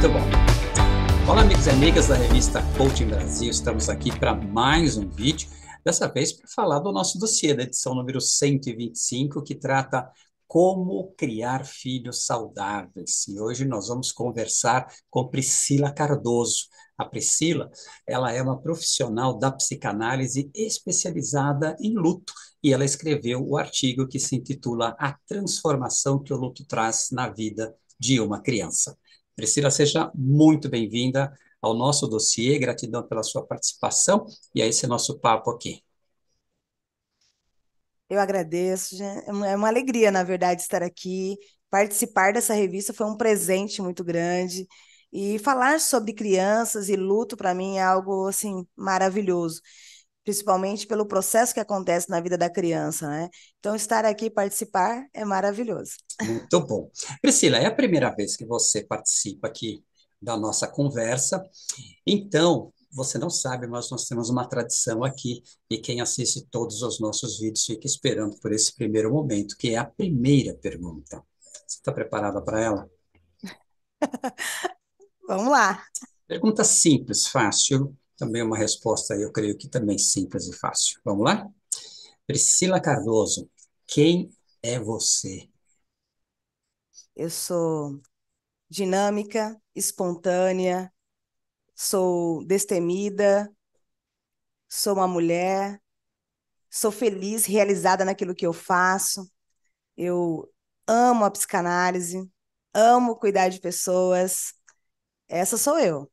Muito bom. Olá, amigos e amigas da revista Coaching Brasil. Estamos aqui para mais um vídeo, dessa vez para falar do nosso dossiê da edição número 125, que trata como criar filhos saudáveis. E hoje nós vamos conversar com Priscila Cardoso. A Priscila, ela é uma profissional da psicanálise especializada em luto e ela escreveu o artigo que se intitula A transformação que o luto traz na vida de uma criança. Priscila, seja muito bem-vinda ao nosso dossiê, gratidão pela sua participação e a esse nosso papo aqui. Eu agradeço, é uma alegria, na verdade, estar aqui. Participar dessa revista foi um presente muito grande. E falar sobre crianças e luto, para mim, é algo assim maravilhoso principalmente pelo processo que acontece na vida da criança, né? Então, estar aqui e participar é maravilhoso. Muito bom. Priscila, é a primeira vez que você participa aqui da nossa conversa. Então, você não sabe, mas nós temos uma tradição aqui, e quem assiste todos os nossos vídeos fica esperando por esse primeiro momento, que é a primeira pergunta. Você está preparada para ela? Vamos lá. Pergunta simples, fácil, também uma resposta, eu creio que também simples e fácil. Vamos lá? Priscila Cardoso, quem é você? Eu sou dinâmica, espontânea, sou destemida, sou uma mulher, sou feliz, realizada naquilo que eu faço. Eu amo a psicanálise, amo cuidar de pessoas. Essa sou eu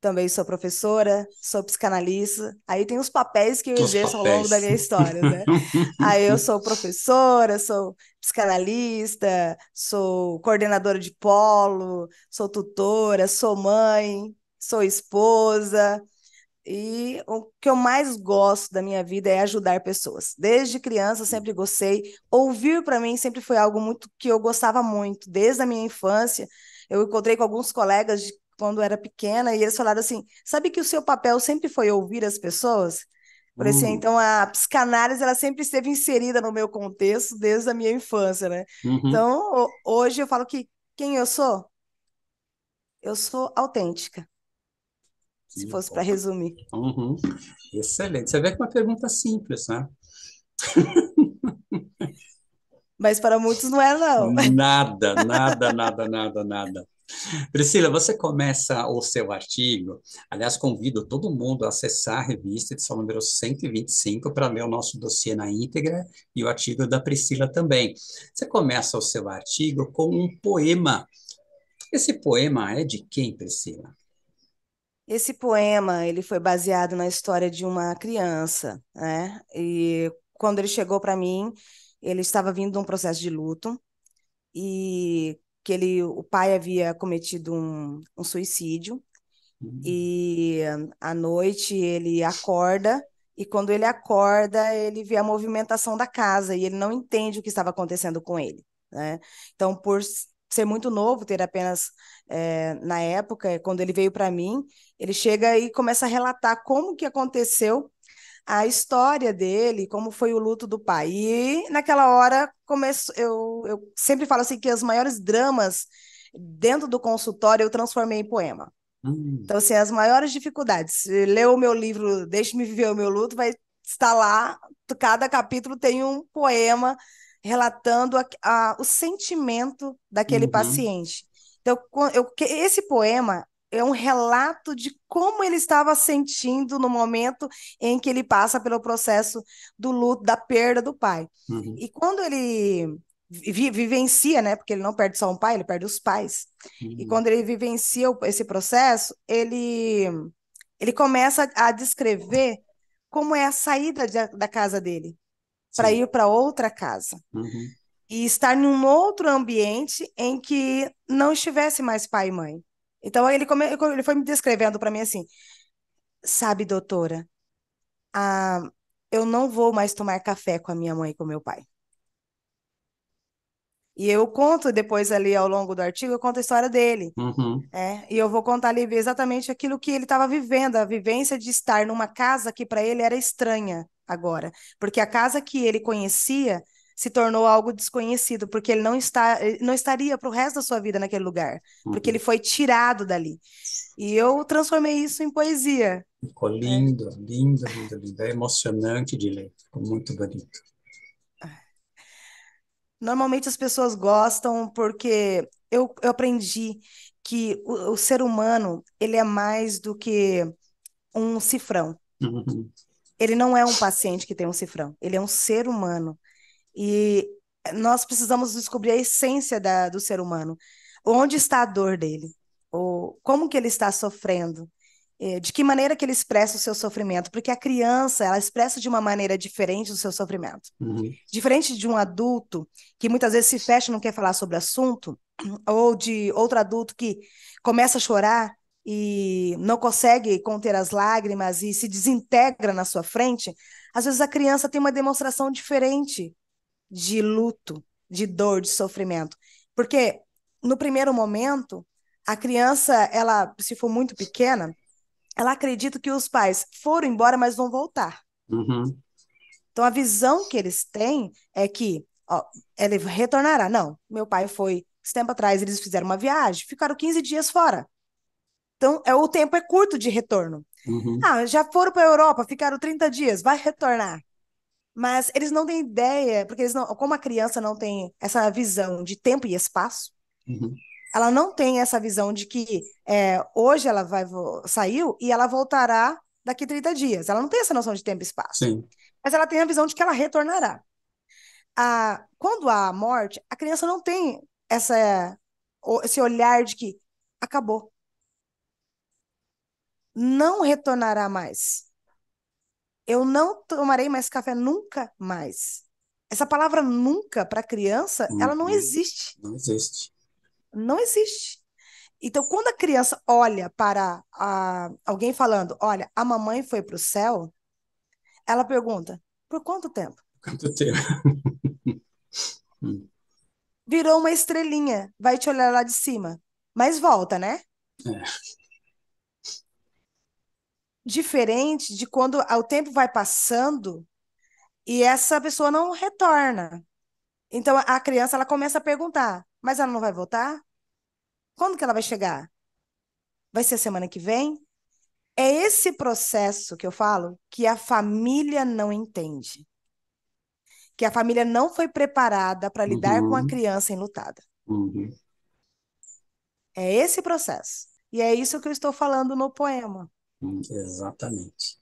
também sou professora, sou psicanalista. Aí tem os papéis que eu os exerço papéis. ao longo da minha história, né? Aí eu sou professora, sou psicanalista, sou coordenadora de polo, sou tutora, sou mãe, sou esposa. E o que eu mais gosto da minha vida é ajudar pessoas. Desde criança sempre gostei. Ouvir para mim sempre foi algo muito que eu gostava muito, desde a minha infância. Eu encontrei com alguns colegas de quando era pequena, e eles falaram assim: sabe que o seu papel sempre foi ouvir as pessoas? Por assim, uhum. então a psicanálise ela sempre esteve inserida no meu contexto desde a minha infância, né? Uhum. Então, hoje eu falo que quem eu sou? Eu sou autêntica. Se fosse para resumir. Uhum. Excelente. Você vê que é uma pergunta simples, né? Mas para muitos não é, não. Nada, nada, nada, nada, nada. Priscila, você começa o seu artigo. Aliás, convido todo mundo a acessar a revista, edição número 125, para ler o nosso dossiê na íntegra e o artigo da Priscila também. Você começa o seu artigo com um poema. Esse poema é de quem, Priscila? Esse poema ele foi baseado na história de uma criança, né? E quando ele chegou para mim, ele estava vindo de um processo de luto e que ele, o pai havia cometido um, um suicídio uhum. e à noite ele acorda e quando ele acorda ele vê a movimentação da casa e ele não entende o que estava acontecendo com ele, né? Então por ser muito novo, ter apenas é, na época, quando ele veio para mim, ele chega e começa a relatar como que aconteceu a história dele, como foi o luto do pai. E naquela hora começo, eu, eu sempre falo assim que os maiores dramas dentro do consultório eu transformei em poema. Hum. Então, assim, as maiores dificuldades. Leu o meu livro Deixe-me Viver o Meu Luto, vai estar lá, cada capítulo tem um poema relatando a, a, o sentimento daquele uhum. paciente. Então, eu, esse poema é um relato de como ele estava sentindo no momento em que ele passa pelo processo do luto, da perda do pai. Uhum. E quando ele vi, vivencia, né, porque ele não perde só um pai, ele perde os pais. Uhum. E quando ele vivencia esse processo, ele ele começa a descrever como é a saída de, da casa dele para ir para outra casa. Uhum. E estar num outro ambiente em que não estivesse mais pai e mãe. Então ele, come, ele foi me descrevendo para mim assim: sabe, doutora, ah, eu não vou mais tomar café com a minha mãe e com meu pai. E eu conto depois ali ao longo do artigo, eu conto a história dele. Uhum. É, e eu vou contar ali exatamente aquilo que ele estava vivendo, a vivência de estar numa casa que para ele era estranha agora. Porque a casa que ele conhecia se tornou algo desconhecido, porque ele não está, não estaria para o resto da sua vida naquele lugar, porque Uhum. ele foi tirado dali. E eu transformei isso em poesia. Ficou lindo, lindo, lindo, lindo. É emocionante de ler. Ficou muito bonito. Normalmente as pessoas gostam porque eu, eu aprendi que o, o ser humano, ele é mais do que um cifrão. Uhum. Ele não é um paciente que tem um cifrão, ele é um ser humano. E nós precisamos descobrir a essência da, do ser humano. Onde está a dor dele? Ou como que ele está sofrendo? Eh, De que maneira que ele expressa o seu sofrimento? Porque a criança, ela expressa de uma maneira diferente o seu sofrimento. Uhum. Diferente de um adulto que muitas vezes se fecha e não quer falar sobre o assunto, ou de outro adulto que começa a chorar e não consegue conter as lágrimas e se desintegra na sua frente, às vezes a criança tem uma demonstração diferente de luto, de dor, de sofrimento. Porque no primeiro momento, a criança, ela, se for muito pequena, ela acredita que os pais foram embora, mas vão voltar. Uhum. Então a visão que eles têm é que ó, ele retornará. Não, meu pai foi, esse tempo atrás eles fizeram uma viagem, ficaram 15 dias fora. Então é, o tempo é curto de retorno. Uhum. Ah, já foram para a Europa, ficaram 30 dias, vai retornar. Mas eles não têm ideia, porque eles não, como a criança não tem essa visão de tempo e espaço, Uhum. ela não tem essa visão de que é, hoje ela vai saiu e ela voltará daqui 30 dias. Ela não tem essa noção de tempo e espaço. Sim. Mas ela tem a visão de que ela retornará. A, quando há a morte, a criança não tem essa, esse olhar de que acabou. Não retornará mais. Eu não tomarei mais café nunca mais. Essa palavra nunca para a criança, ela não Uhum. existe. Não existe. Não existe. Então, quando a criança olha para a- alguém falando, olha, a mamãe foi para o céu, ela pergunta, por quanto tempo? Quanto tempo? Hum. Virou uma estrelinha, vai te olhar lá de cima, mas volta, né? É. Diferente de quando o tempo vai passando e essa pessoa não retorna. Então, a criança ela começa a perguntar, mas ela não vai voltar? Quando que ela vai chegar? Vai ser semana que vem? É esse processo que eu falo que a família não entende. Que a família não foi preparada para lidar com a Uhum. criança enlutada. Uhum. É esse processo. E é isso que eu estou falando no poema. Exatamente.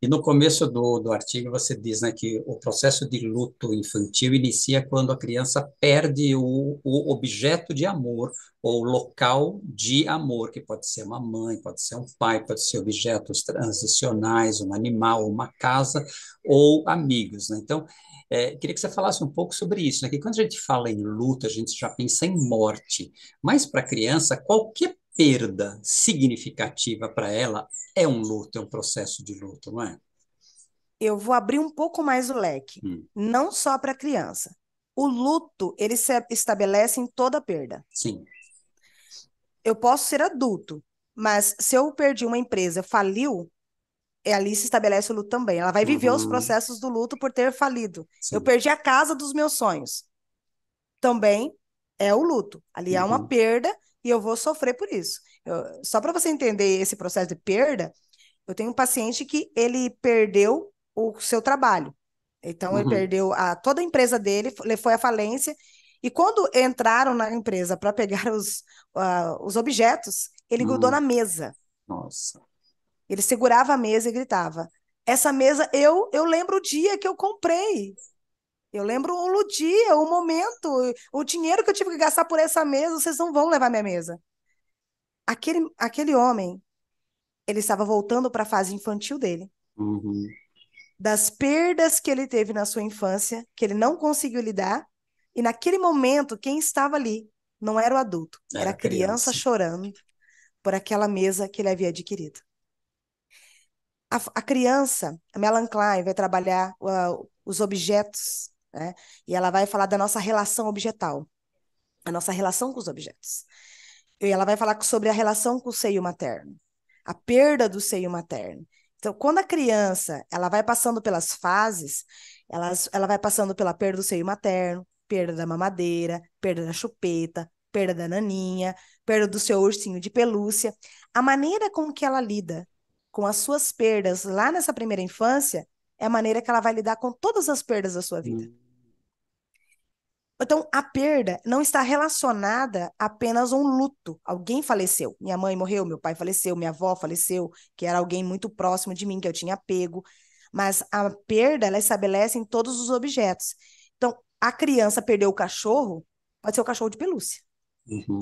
E no começo do, do artigo você diz, né, que o processo de luto infantil inicia quando a criança perde o, o objeto de amor ou local de amor, que pode ser uma mãe, pode ser um pai, pode ser objetos transicionais, um animal, uma casa ou amigos, né? Então, é, queria que você falasse um pouco sobre isso, né? Que quando a gente fala em luto, a gente já pensa em morte, mas para a criança, qualquer perda significativa para ela é um luto, é um processo de luto, não é? Eu vou abrir um pouco mais o leque, Hum, não só para a criança. O luto, ele se estabelece em toda perda. sim. Eu posso ser adulto, mas se eu perdi uma empresa, faliu, é ali se estabelece o luto também. Ela vai viver os Uhum, processos do luto por ter falido. Eu sim. perdi a casa dos meus sonhos. Também é o luto. Ali há uma Uhum, perda e eu vou sofrer por isso. Eu- só para você entender esse processo de perda, eu tenho um paciente que ele perdeu o seu trabalho. Então, ele uhum, perdeu a, toda a empresa dele, ele foi à falência. E quando entraram na empresa para pegar os, ah, os objetos, ele grudou na mesa. nossa. Ele segurava a mesa e gritava: Essa mesa, eu, eu lembro o dia que eu comprei. Eu lembro o dia, o momento, o dinheiro que eu tive que gastar por essa mesa, vocês não vão levar minha mesa. Aquele, aquele homem, ele estava voltando para a fase infantil dele, Uhum, das perdas que ele teve na sua infância, que ele não conseguiu lidar, e naquele momento, quem estava ali não era o adulto, era era a criança criança. chorando por aquela mesa que ele havia adquirido. A, a criança, a Melanie Klein, vai trabalhar uh, os objetos, né? E ela vai falar da nossa relação objetal, a nossa relação com os objetos. E ela vai falar sobre a relação com o seio materno, a perda do seio materno. Então, quando a criança ela vai passando pelas fases, Ela, ela vai passando pela perda do seio materno, perda da mamadeira, perda da chupeta, perda da naninha, perda do seu ursinho de pelúcia. A maneira com que ela lida com as suas perdas lá nessa primeira infância é a maneira que ela vai lidar com todas as perdas da sua vida. Então, a perda não está relacionada apenas a um luto. Alguém faleceu. Minha mãe morreu, meu pai faleceu, minha avó faleceu, que era alguém muito próximo de mim, que eu tinha apego. Mas a perda, ela estabelece em todos os objetos. Então, a criança perdeu o cachorro, pode ser o cachorro de pelúcia. Uhum.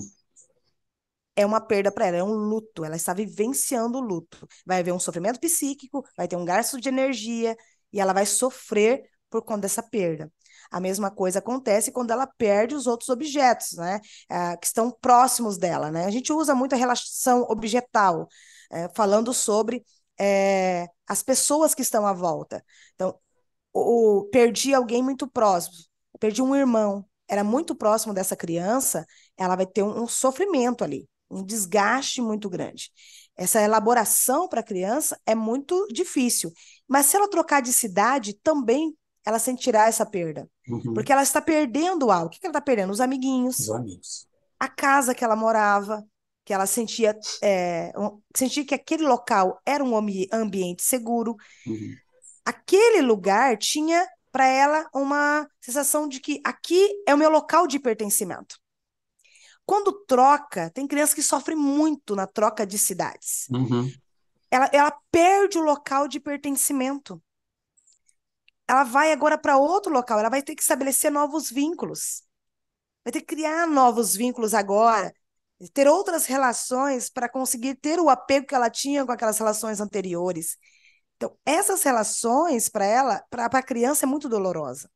É uma perda para ela, é um luto. Ela está vivenciando o luto. Vai haver um sofrimento psíquico, vai ter um gasto de energia, e ela vai sofrer por conta dessa perda. A mesma coisa acontece quando ela perde os outros objetos, né? É, que estão próximos dela, né? A gente usa muito a relação objetal, é, falando sobre é, as pessoas que estão à volta. Então, o, o, perdi alguém muito próximo, perdi um irmão, era muito próximo dessa criança, ela vai ter um, um sofrimento ali, um desgaste muito grande. Essa elaboração para a criança é muito difícil. Mas se ela trocar de cidade, também ela sentirá essa perda. Uhum. Porque ela está perdendo algo. O que ela está perdendo? Os amiguinhos. Os amigos. A casa que ela morava, que ela sentia, é, sentia que aquele local era um ambiente seguro. Uhum. Aquele lugar tinha para ela uma sensação de que aqui é o meu local de pertencimento. Quando troca, tem crianças que sofrem muito na troca de cidades. Uhum. Ela, ela perde o local de pertencimento ela vai agora para outro local, ela vai ter que estabelecer novos vínculos. Vai ter que criar novos vínculos agora, ter outras relações para conseguir ter o apego que ela tinha com aquelas relações anteriores. Então, essas relações para ela, para a criança, é muito dolorosa.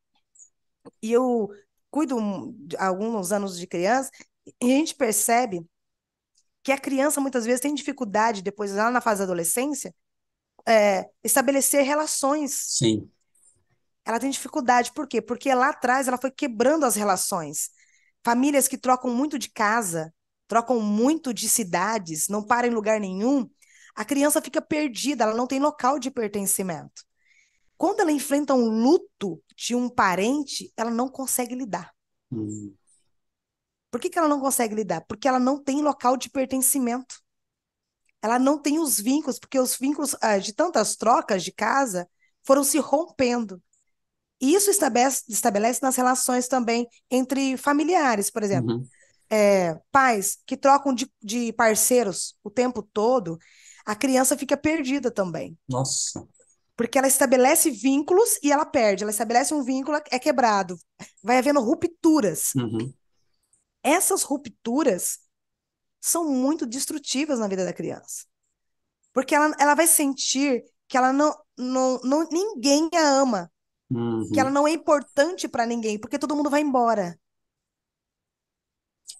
E eu cuido alguns anos de criança e a gente percebe que a criança muitas vezes tem dificuldade, depois lá na fase da adolescência, é, estabelecer relações. Sim ela tem dificuldade. Por quê? Porque lá atrás ela foi quebrando as relações. Famílias que trocam muito de casa, trocam muito de cidades, não param em lugar nenhum, a criança fica perdida, ela não tem local de pertencimento. Quando ela enfrenta um luto de um parente, ela não consegue lidar. Hum. Por que, que ela não consegue lidar? Porque ela não tem local de pertencimento. Ela não tem os vínculos, porque os vínculos ah, de tantas trocas de casa foram se rompendo. E isso estabelece, estabelece nas relações também entre familiares, por exemplo. Uhum. É, pais que trocam de, de parceiros o tempo todo, a criança fica perdida também. Nossa. Porque ela estabelece vínculos e ela perde. Ela estabelece um vínculo, é quebrado. Vai havendo rupturas. Uhum. Essas rupturas são muito destrutivas na vida da criança. Porque ela, ela vai sentir que ela não, não, não ninguém a ama Uhum. Que ela não é importante para ninguém, porque todo mundo vai embora.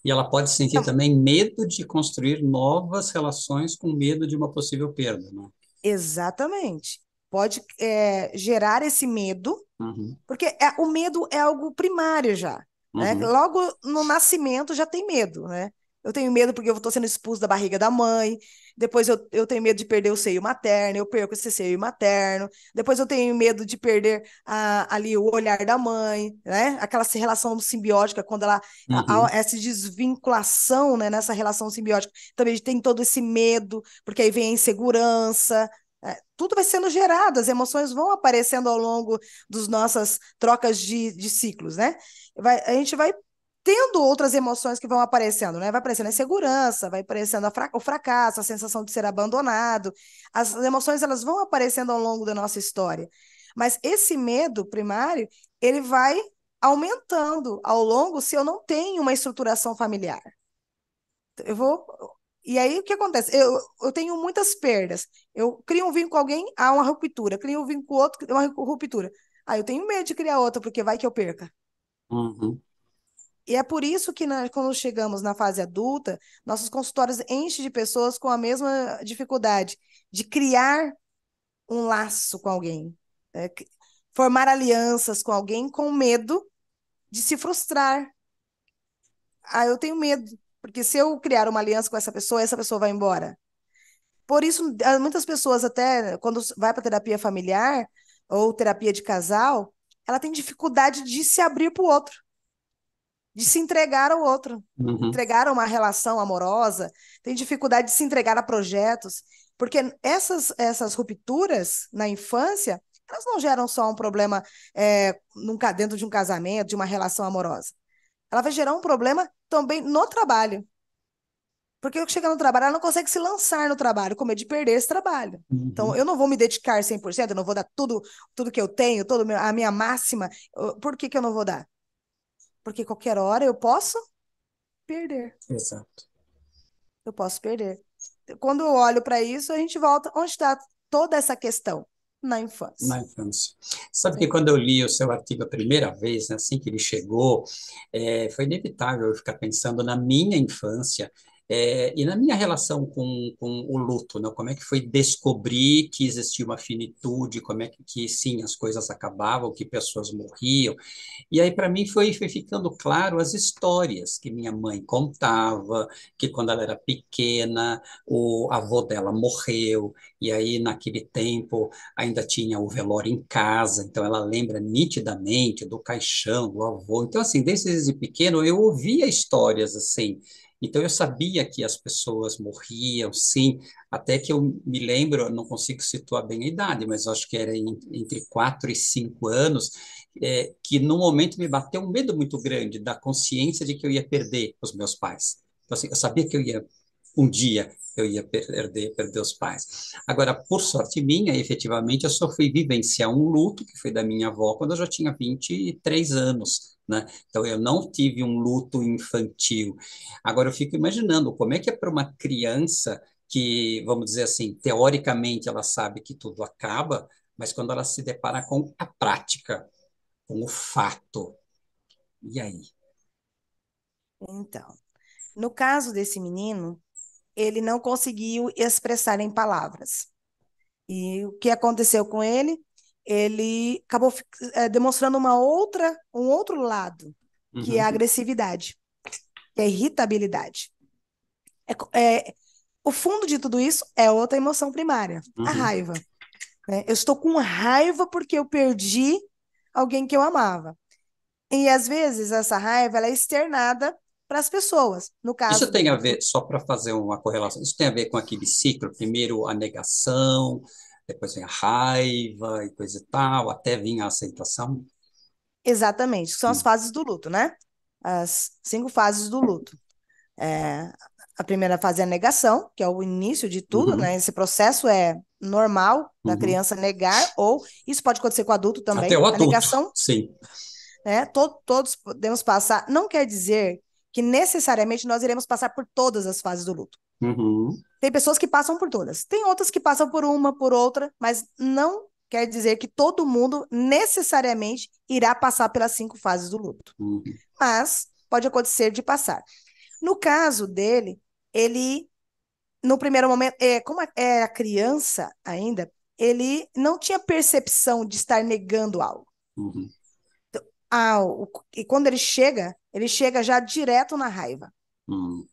E ela pode sentir então, também medo de construir novas relações com medo de uma possível perda, né? Exatamente. Pode é, gerar esse medo, uhum. porque é, o medo é algo primário já. Né? Uhum. Logo no nascimento já tem medo, né? Eu tenho medo porque eu estou sendo expulso da barriga da mãe. Depois eu, eu tenho medo de perder o seio materno, eu perco esse seio materno. Depois eu tenho medo de perder a, ali o olhar da mãe, né? Aquela relação simbiótica, quando ela. Uhum. A, a, essa desvinculação né, nessa relação simbiótica. Também tem todo esse medo, porque aí vem a insegurança. É, tudo vai sendo gerado, as emoções vão aparecendo ao longo das nossas trocas de, de ciclos, né? Vai, a gente vai tendo outras emoções que vão aparecendo, né? Vai aparecendo a insegurança, vai aparecendo fra o fracasso, a sensação de ser abandonado. As emoções elas vão aparecendo ao longo da nossa história. Mas esse medo primário, ele vai aumentando ao longo se eu não tenho uma estruturação familiar. Eu vou e aí o que acontece? Eu, eu tenho muitas perdas. Eu crio um vínculo com alguém, há uma ruptura. Crio um vínculo com outro, uma ruptura. Aí eu tenho medo de criar outra, porque vai que eu perca. Uhum. E é por isso que, na, quando chegamos na fase adulta, nossos consultórios enchem de pessoas com a mesma dificuldade de criar um laço com alguém, né? formar alianças com alguém com medo de se frustrar. Ah, eu tenho medo, porque se eu criar uma aliança com essa pessoa, essa pessoa vai embora. Por isso, muitas pessoas, até quando vai para terapia familiar ou terapia de casal, ela tem dificuldade de se abrir para o outro, de se entregar ao outro, Uhum. entregar a uma relação amorosa, tem dificuldade de se entregar a projetos, porque essas, essas rupturas na infância, elas não geram só um problema é, num, dentro de um casamento, de uma relação amorosa. Ela vai gerar um problema também no trabalho. Porque chega no trabalho, ela não consegue se lançar no trabalho, com medo de perder esse trabalho. Uhum. Então, eu não vou me dedicar 100%, eu não vou dar tudo, tudo que eu tenho, toda a minha máxima. Por que, que eu não vou dar? Porque qualquer hora eu posso perder. Exato. Eu posso perder. Quando eu olho para isso, a gente volta. Onde está toda essa questão? Na infância. Na infância. Sabe Sim. que quando eu li o seu artigo a primeira vez, né, assim que ele chegou, é, foi inevitável eu ficar pensando na minha infância é, e na minha relação com, com o luto, né? como é que foi descobrir que existia uma finitude, como é que, que sim, as coisas acabavam, que pessoas morriam. E aí, para mim, foi, foi ficando claro as histórias que minha mãe contava, que quando ela era pequena, o avô dela morreu, e aí, naquele tempo, ainda tinha o velório em casa, então ela lembra nitidamente do caixão, do avô. Então, assim, desde pequeno, eu ouvia histórias assim, então eu sabia que as pessoas morriam, sim, até que eu me lembro, não consigo situar bem a idade, mas acho que era entre quatro e cinco anos, é, que no momento me bateu um medo muito grande da consciência de que eu ia perder os meus pais. Então, assim, eu sabia que eu ia um dia eu ia perder, perder os pais. Agora, por sorte minha, efetivamente, eu só fui vivenciar um luto, que foi da minha avó, quando eu já tinha 23 anos. Né? Então, eu não tive um luto infantil. Agora, eu fico imaginando como é que é para uma criança que, vamos dizer assim, teoricamente ela sabe que tudo acaba, mas quando ela se depara com a prática, com o fato, e aí? Então, no caso desse menino, ele não conseguiu expressar em palavras. E o que aconteceu com ele? Ele acabou é, demonstrando uma outra, um outro lado, uhum. que é a uhum. agressividade, que é a irritabilidade. É, é, o fundo de tudo isso é outra emoção primária, uhum. a raiva. Né? Eu estou com raiva porque eu perdi alguém que eu amava. E às vezes essa raiva ela é externada para as pessoas. No caso isso tem a ver, só para fazer uma correlação, isso tem a ver com aquele ciclo, primeiro a negação, depois vem a raiva e coisa e tal, até vir a aceitação? Exatamente, são hum. as fases do luto, né? As cinco fases do luto. É, a primeira fase é a negação, que é o início de tudo, uhum. né? Esse processo é normal da uhum. criança negar, ou isso pode acontecer com o adulto também. Até o adulto, a negação, sim. Né? Todo, todos podemos passar. Não quer dizer que necessariamente nós iremos passar por todas as fases do luto. Uhum. Tem pessoas que passam por todas, tem outras que passam por uma, por outra, mas não quer dizer que todo mundo necessariamente irá passar pelas cinco fases do luto. Uhum. Mas pode acontecer de passar. No caso dele, ele, no primeiro momento, é, como é a criança ainda, ele não tinha percepção de estar negando algo. Uhum. Então, ah, o, e quando ele chega, ele chega já direto na raiva. Hum.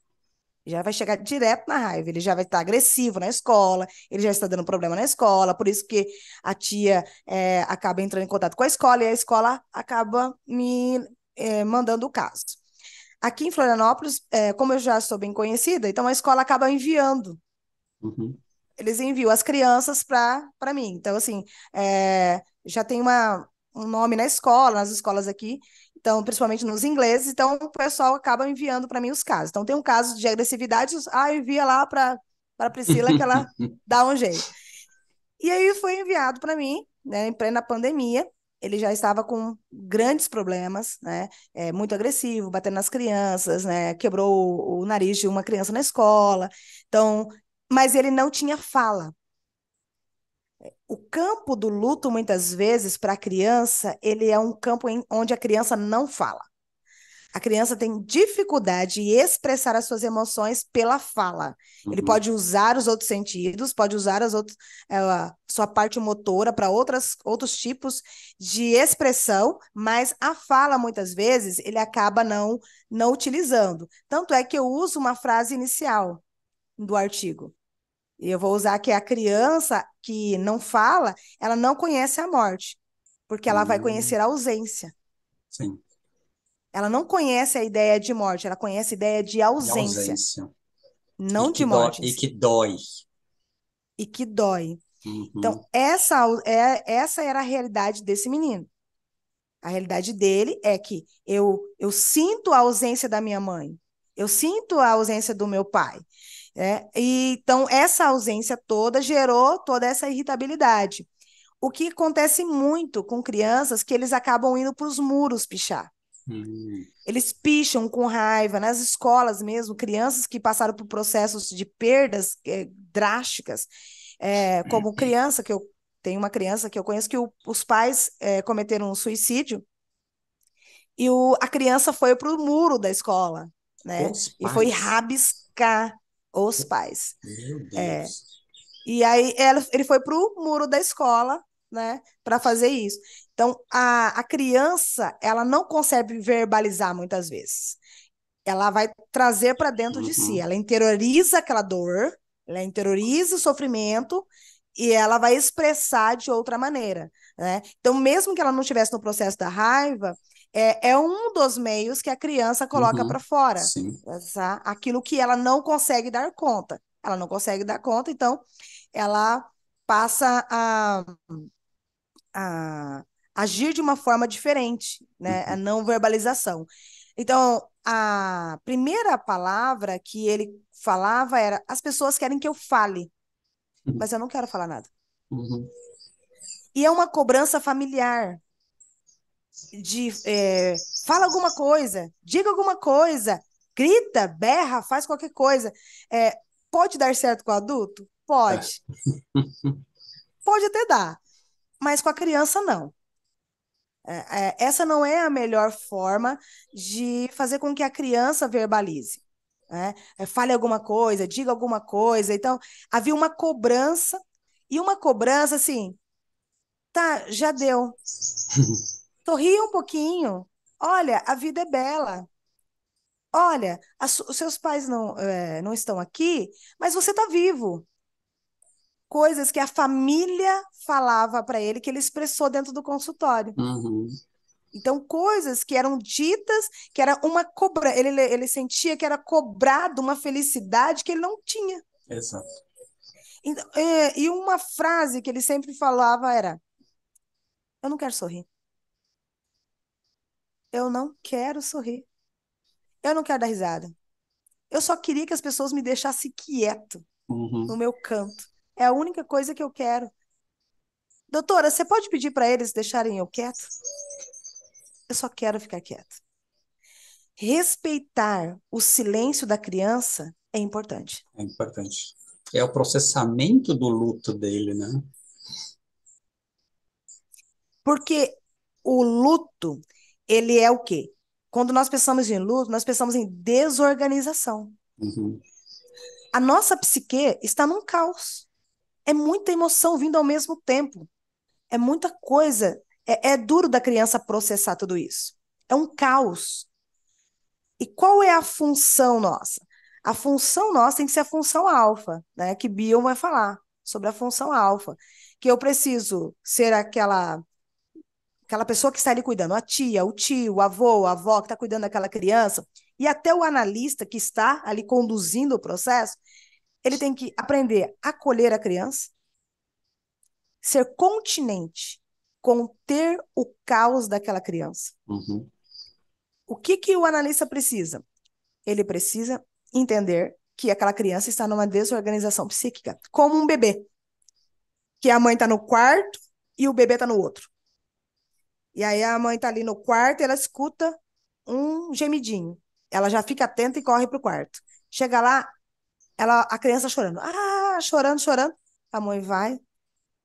Já vai chegar direto na raiva. Ele já vai estar agressivo na escola, ele já está dando problema na escola, por isso que a tia é, acaba entrando em contato com a escola e a escola acaba me é, mandando o caso. Aqui em Florianópolis, é, como eu já sou bem conhecida, então a escola acaba enviando. Uhum. Eles enviam as crianças para mim. Então, assim, é, já tem uma, um nome na escola, nas escolas aqui, então, principalmente nos ingleses, então o pessoal acaba enviando para mim os casos. Então, tem um caso de agressividade, ah, envia lá para a Priscila que ela dá um jeito. E aí foi enviado para mim, né, em plena pandemia, ele já estava com grandes problemas, né? É, muito agressivo, batendo nas crianças, né? Quebrou o, o nariz de uma criança na escola. Então, mas ele não tinha fala. O campo do luto, muitas vezes, para a criança, ele é um campo em, onde a criança não fala. A criança tem dificuldade em expressar as suas emoções pela fala. Uhum. Ele pode usar os outros sentidos, pode usar as outras, a sua parte motora para outros tipos de expressão, mas a fala, muitas vezes, ele acaba não, não utilizando. Tanto é que eu uso uma frase inicial do artigo. E eu vou usar que a criança que não fala, ela não conhece a morte. porque ela vai Hum. conhecer a ausência. Sim, Ela não conhece a ideia de morte, ela conhece a ideia de de ausência, ausência. não de morte e que dói. e que dói. Uhum. Então, essa, é, essa era a realidade desse menino. A realidade dele é que eu, eu sinto a ausência da minha mãe, eu sinto a ausência do meu pai. Né? E, então, essa ausência toda gerou toda essa irritabilidade. O que acontece muito com crianças que eles acabam indo para os muros pichar. Hum, Eles picham com raiva nas escolas mesmo, crianças que passaram por processos de perdas eh, drásticas, eh, como criança que eu tenho uma criança que eu conheço que o- os pais eh, cometeram um suicídio e o, a criança foi para o muro da escola, né? Os E foi rabiscar os pais. Meu É. Deus. E aí ela, ele foi para o muro da escola, né, para fazer isso. Então, a, a criança, ela não consegue verbalizar muitas vezes. Ela vai trazer para dentro de si. Uhum. Ela interioriza aquela dor, ela interioriza o sofrimento e ela vai expressar de outra maneira, né? Então, mesmo que ela não estivesse no processo da raiva, é, é um dos meios que a criança coloca Uhum. para fora Sim. tá? aquilo que ela não consegue dar conta. Ela não consegue dar conta, então ela passa a, a agir de uma forma diferente, né? A Uhum. não verbalização. Então, a primeira palavra que ele falava era: as pessoas querem que eu fale, Uhum. mas eu não quero falar nada. Uhum. E é uma cobrança familiar de é, fala alguma coisa, diga alguma coisa, grita, berra, faz qualquer coisa. É, pode dar certo com o adulto? Pode. Pode até dar, mas com a criança não. É, é, essa não é a melhor forma de fazer com que a criança verbalize. né? É, fale alguma coisa, diga alguma coisa. Então, havia uma cobrança, e uma cobrança assim, tá, já deu. Sorria um pouquinho. Olha, a vida é bela. Olha, as- os seus pais não, é, não estão aqui, mas você está vivo. Coisas que a família falava para ele, que ele expressou dentro do consultório. Uhum. Então, coisas que eram ditas, que era uma cobra, ele, ele sentia que era cobrado uma felicidade que ele não tinha. Exato. Então, é, e uma frase que ele sempre falava era: Eu não quero sorrir. Eu não quero sorrir. Eu não quero dar risada. Eu só queria que as pessoas me deixassem quieto Uhum. no meu canto. É a única coisa que eu quero. Doutora, você pode pedir para eles deixarem eu quieto? Eu só quero ficar quieto. Respeitar o silêncio da criança é importante. É importante. É o processamento do luto dele, né? Porque o luto, ele é o quê? Quando nós pensamos em luto, nós pensamos em desorganização. Uhum. A nossa psique está num caos. É muita emoção vindo ao mesmo tempo. É muita coisa. É, é duro da criança processar tudo isso. É um caos. E qual é a função nossa? A função nossa tem que ser a função alfa, né? Que Bill vai falar sobre a função alfa. Que eu preciso ser aquela aquela pessoa que está ali cuidando, a tia, o tio, o avô, a avó que está cuidando daquela criança, e até o analista que está ali conduzindo o processo, ele tem que aprender a acolher a criança, ser continente, conter o caos daquela criança. Uhum. O que, que o analista precisa? Ele precisa entender que aquela criança está numa desorganização psíquica, como um bebê, que a mãe está no quarto e o bebê está no outro. E aí a mãe está ali no quarto ela escuta um gemidinho. Ela já fica atenta e corre para o quarto. Chega lá, ela, a criança chorando. Ah, chorando, chorando. A mãe vai,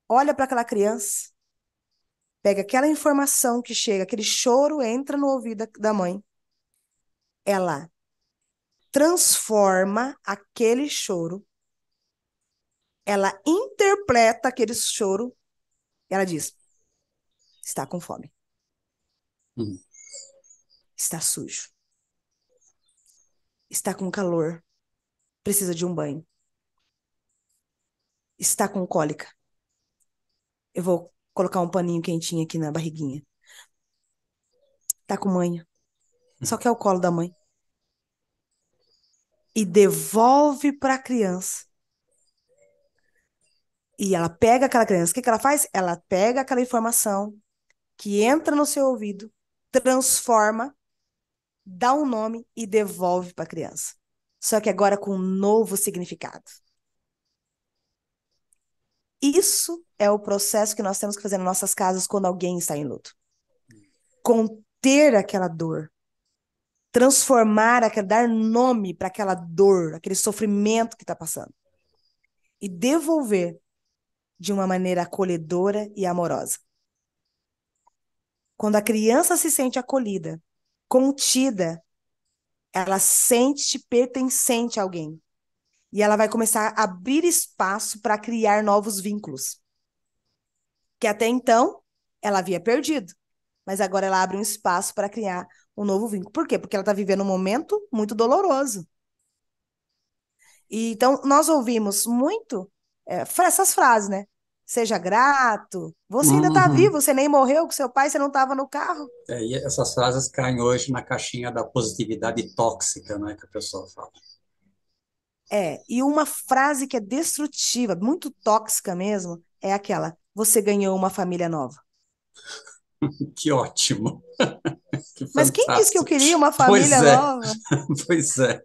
olha para aquela criança, pega aquela informação que chega, aquele choro entra no ouvido da, da mãe. Ela transforma aquele choro, ela interpreta aquele choro, ela diz: está com fome. Uhum. Está sujo. Está com calor. Precisa de um banho. Está com cólica. Eu vou colocar um paninho quentinho aqui na barriguinha. Tá com manha. Só que é o colo da mãe. E devolve para a criança. E ela pega aquela criança. O que, que ela faz? Ela pega aquela informação que entra no seu ouvido, transforma, dá um nome e devolve para a criança. Só que agora com um novo significado. Isso é o processo que nós temos que fazer nas nossas casas quando alguém está em luto. Conter aquela dor. Transformar, dar nome para aquela dor, aquele sofrimento que está passando. E devolver de uma maneira acolhedora e amorosa. Quando a criança se sente acolhida, contida, ela sente pertencente a alguém. E ela vai começar a abrir espaço para criar novos vínculos. Que até então ela havia perdido. Mas agora ela abre um espaço para criar um novo vínculo. Por quê? Porque ela está vivendo um momento muito doloroso. E, então, nós ouvimos muito é, essas frases, né? Seja grato. Você ainda está Uhum. vivo, você nem morreu com seu pai, você não estava no carro. É, e essas frases caem hoje na caixinha da positividade tóxica, né, que a pessoa fala. É, e uma frase que é destrutiva, muito tóxica mesmo, é aquela: você ganhou uma família nova. Que ótimo. Que Mas quem disse que eu queria uma Pois família é. nova? Pois é.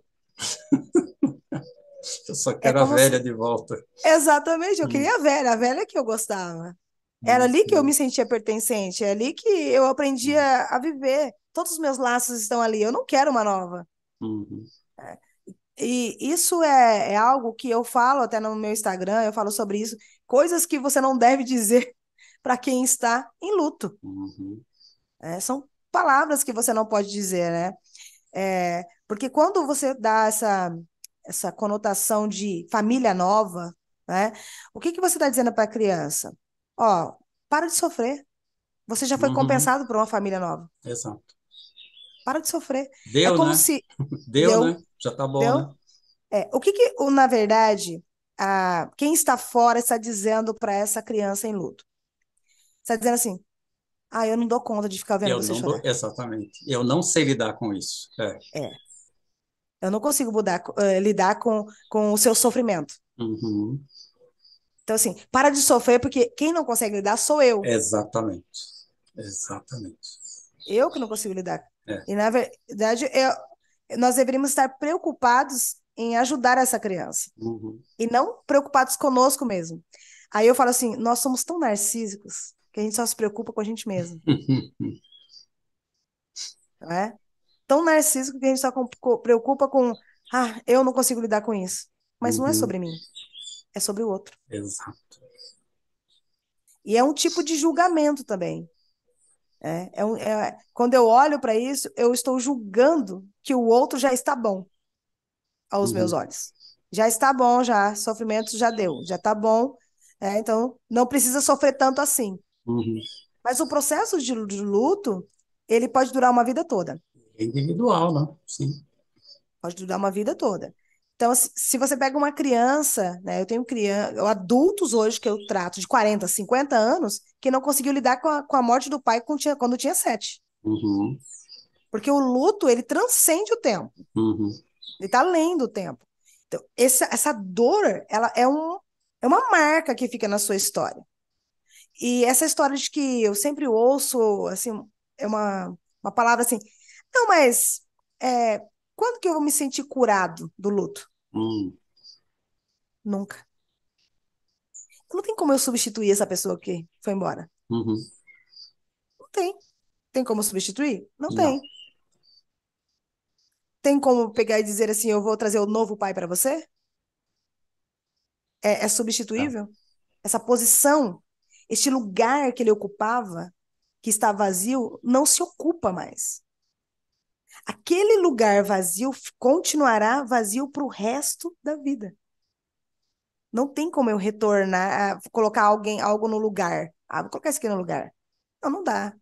Eu só É quero a como se... velha de volta. Exatamente, eu Hum, queria a velha, a velha que eu gostava. Era ali que eu me sentia pertencente, é ali que eu aprendi uhum, a, viver. Todos os meus laços estão ali, eu não quero uma nova. uhum, E isso é, é algo que eu falo até no meu Instagram, eu falo sobre isso, coisas que você não deve dizer para quem está em luto. uhum, né? São palavras que você não pode dizer, né? É, porque quando você dá essa, essa conotação de família nova, né? O que que você está dizendo para a criança? Ó, para de sofrer. Você já foi uhum, compensado por uma família nova. exato. Para de sofrer. É Deu, como né? se Deu, deu, né? Já tá bom, deu. né? É, o que que, na verdade, a, quem está fora está dizendo para essa criança em luto? Está dizendo assim: ah, eu não dou conta de ficar vendo Eu você não dou, chorar. exatamente. Eu não sei lidar com isso. É. É, eu não consigo mudar, eh, lidar com, com o seu sofrimento. Uhum, Então, assim, para de sofrer, porque quem não consegue lidar sou eu. exatamente. Exatamente. Eu que não consigo lidar. É. E, na verdade, eu, nós deveríamos estar preocupados em ajudar essa criança. Uhum, E não preocupados conosco mesmo. Aí eu falo assim: nós somos tão narcísicos que a gente só se preocupa com a gente mesmo. Não é? Tão narcísico que a gente só preocupa com. Ah, eu não consigo lidar com isso. Mas não é uhum, sobre mim, é sobre o outro. exato. E é um tipo de julgamento também. É, é um- é- quando eu olho para isso, eu estou julgando que o outro já está bom aos meus Uhum, olhos. Já está bom, já, sofrimento já deu, já está bom, é, então não precisa sofrer tanto assim. uhum. Mas o processo de, de luto, ele pode durar uma vida toda. É individual, né? Sim. Pode durar uma vida toda. Então, se, você pega uma criança, né, eu tenho criança, adultos hoje que eu trato de 40, 50 anos, que não conseguiu lidar com a, com a morte do pai quando tinha, quando tinha sete. Uhum, Porque o luto, ele transcende o tempo. uhum, Ele está além do tempo. Então, essa, essa dor, ela é, um, é uma marca que fica na sua história. E essa história de que eu sempre ouço, assim, é uma, uma palavra assim, não, mas é, quando que eu vou me sentir curado do luto? uhum, Nunca. Não tem como eu substituir essa pessoa que foi embora. uhum. Não tem. Tem como substituir? Não Não. tem. Tem como pegar e dizer assim, eu vou trazer o novo pai para você? É, é Tá. substituível? Essa posição, este lugar que ele ocupava, que está vazio, não se ocupa mais. Aquele lugar vazio continuará vazio para o resto da vida. Não tem como eu retornar, colocar alguém, algo no lugar. Ah, vou colocar isso aqui no lugar. Não, não dá.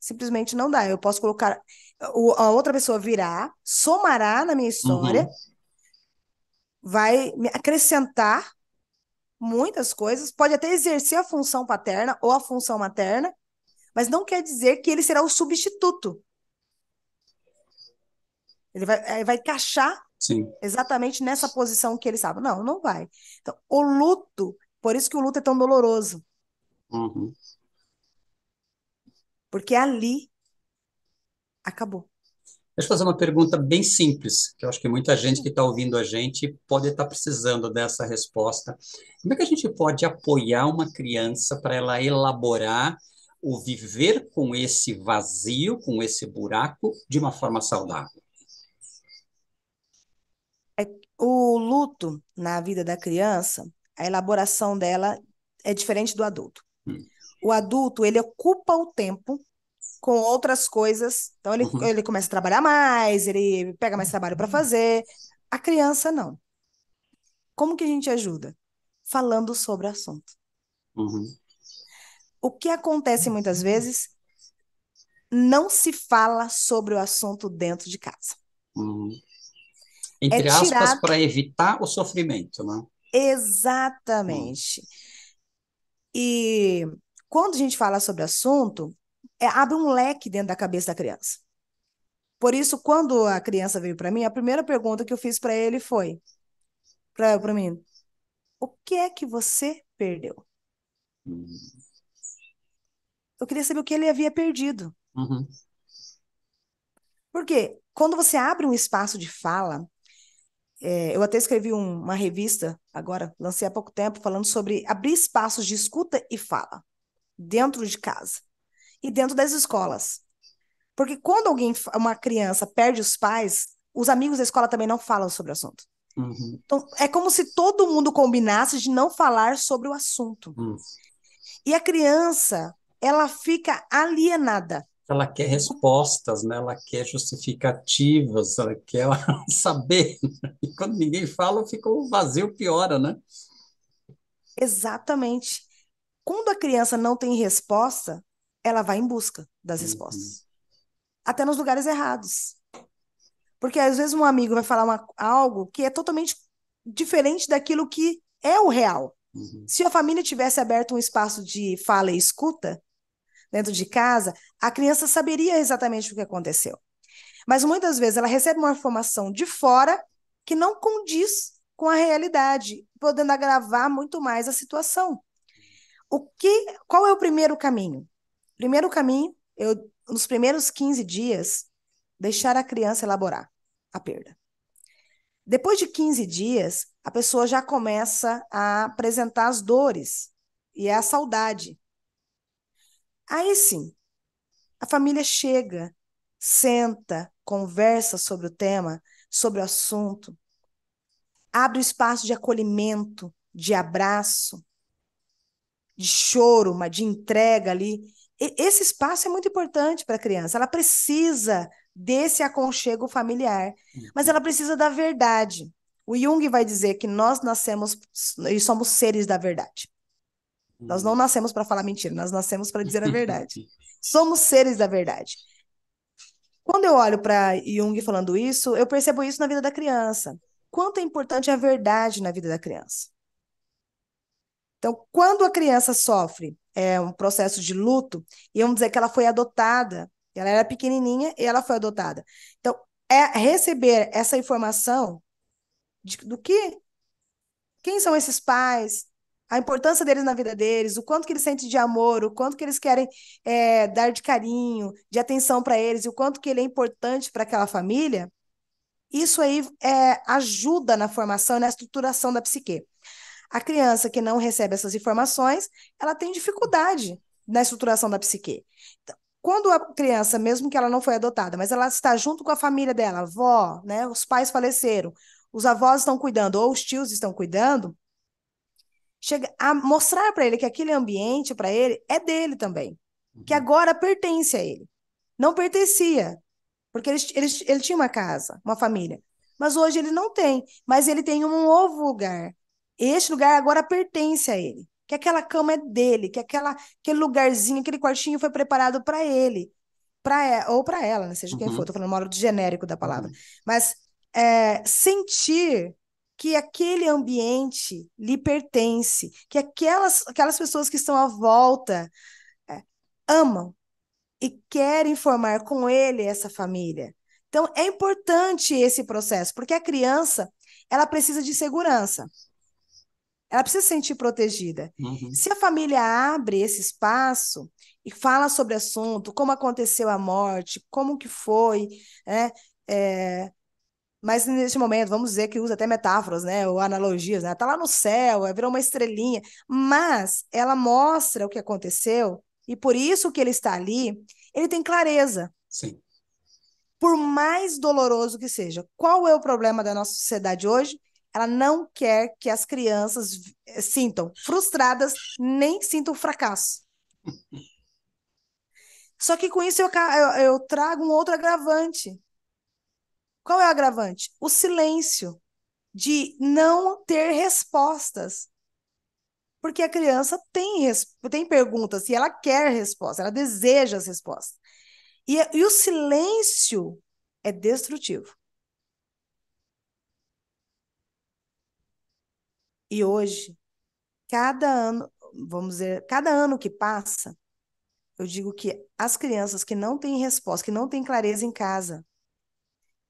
Simplesmente não dá. Eu posso colocar. a outra pessoa virá, somará na minha história, Uhum, vai me acrescentar muitas coisas, pode até exercer a função paterna ou a função materna, mas não quer dizer que ele será o substituto. Ele vai, vai encaixar Sim. exatamente nessa posição que ele estava. Não, não vai. Então, o luto, por isso que o luto é tão doloroso. Uhum. Porque ali acabou. Deixa eu fazer uma pergunta bem simples, que eu acho que muita gente que está ouvindo a gente pode estar tá precisando dessa resposta. Como é que a gente pode apoiar uma criança para ela elaborar o viver com esse vazio, com esse buraco, de uma forma saudável? É, o luto na vida da criança, a elaboração dela é diferente do adulto. Hum. O adulto, ele ocupa o tempo com outras coisas. Então, ele, uhum. ele começa a trabalhar mais, ele pega mais trabalho para fazer. A criança, não. Como que a gente ajuda? Falando sobre o assunto. Uhum. O que acontece muitas vezes, não se fala sobre o assunto dentro de casa. Uhum. Entre é aspas, para evitar o sofrimento, né? Exatamente. E quando a gente fala sobre o assunto, é, abre um leque dentro da cabeça da criança. Por isso, quando a criança veio para mim, a primeira pergunta que eu fiz para ele foi: para mim, o que é que você perdeu? Uhum. Eu queria saber o que ele havia perdido. Uhum. Porque quando você abre um espaço de fala, é, eu até escrevi um, uma revista, agora, lancei há pouco tempo, falando sobre abrir espaços de escuta e fala dentro de casa e dentro das escolas. Porque quando alguém, uma criança perde os pais, os amigos da escola também não falam sobre o assunto. Uhum. Então, é como se todo mundo combinasse de não falar sobre o assunto. Uhum. E a criança, ela fica alienada. Ela quer respostas, né? ela quer justificativas, ela quer saber. E quando ninguém fala, fica o vazio piora, né? Exatamente. Quando a criança não tem resposta, ela vai em busca das uhum. respostas. Até nos lugares errados. Porque às vezes um amigo vai falar uma, algo que é totalmente diferente daquilo que é o real. Uhum. Se a família tivesse aberto um espaço de fala e escuta dentro de casa, a criança saberia exatamente o que aconteceu. Mas muitas vezes ela recebe uma informação de fora que não condiz com a realidade, podendo agravar muito mais a situação. O que, qual é o primeiro caminho? Primeiro caminho, eu, nos primeiros 15 dias, deixar a criança elaborar a perda. Depois de 15 dias, a pessoa já começa a apresentar as dores e a saudade. Aí sim, a família chega, senta, conversa sobre o tema, sobre o assunto, abre o espaço de acolhimento, de abraço, de choro, uma de entrega ali. E esse espaço é muito importante para a criança. Ela precisa desse aconchego familiar, mas ela precisa da verdade. O Jung vai dizer que nós nascemos e somos seres da verdade. Nós não nascemos para falar mentira, nós nascemos para dizer a verdade. somos seres da verdade. Quando eu olho para Jung falando isso, eu percebo isso na vida da criança. Quanto é importante a verdade na vida da criança. Então, quando a criança sofre é, um processo de luto, e vamos dizer que ela foi adotada, ela era pequenininha e ela foi adotada. Então, é receber essa informação de, do que, quem são esses pais, a importância deles na vida deles, o quanto que eles sentem de amor, o quanto que eles querem é, dar de carinho, de atenção para eles, e o quanto que ele é importante para aquela família, isso aí é, ajuda na formação e na estruturação da psique. A criança que não recebe essas informações, ela tem dificuldade na estruturação da psique. Então, quando a criança, mesmo que ela não foi adotada, mas ela está junto com a família dela, avó, né, os pais faleceram, os avós estão cuidando ou os tios estão cuidando, chega a mostrar para ele que aquele ambiente para ele é dele também, que uhum. agora pertence a ele. Não pertencia, porque ele, ele, ele tinha uma casa, uma família, mas hoje ele não tem, mas ele tem um novo lugar, este lugar agora pertence a ele. Que aquela cama é dele, que aquela, aquele lugarzinho, aquele quartinho foi preparado para ele. Pra, ou para ela, né? seja uhum. quem for, estou falando no modo genérico da palavra. Uhum. Mas é, sentir que aquele ambiente lhe pertence, que aquelas, aquelas pessoas que estão à volta é, amam e querem formar com ele essa família. Então, é importante esse processo, porque a criança, ela precisa de segurança. Ela precisa se sentir protegida. Uhum. Se a família abre esse espaço e fala sobre o assunto, como aconteceu a morte, como que foi, né? É, mas nesse momento, vamos dizer que usa até metáforas, né, ou analogias, né? Tá lá no céu, virou uma estrelinha, mas ela mostra o que aconteceu e por isso que ele está ali, ele tem clareza. Sim. Por mais doloroso que seja. Qual é o problema da nossa sociedade hoje? Ela não quer que as crianças eh, sintam frustradas, nem sintam fracasso. Só que com isso eu, eu, eu trago um outro agravante. Qual é o agravante? O silêncio de não ter respostas. Porque a criança tem, tem perguntas e ela quer resposta, ela deseja as respostas. E, e o silêncio é destrutivo. E hoje, cada ano, vamos dizer, cada ano que passa, eu digo que as crianças que não têm resposta, que não têm clareza em casa,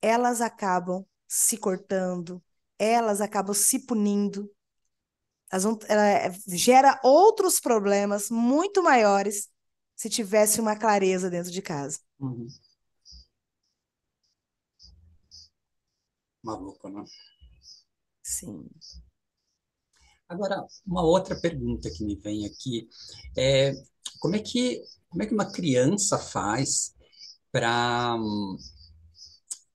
elas acabam se cortando, elas acabam se punindo, elas vão, ela é, gera outros problemas muito maiores se tivesse uma clareza dentro de casa. Uhum. Maluco, né? Sim. Agora, uma outra pergunta que me vem aqui é como é que, como é que uma criança faz para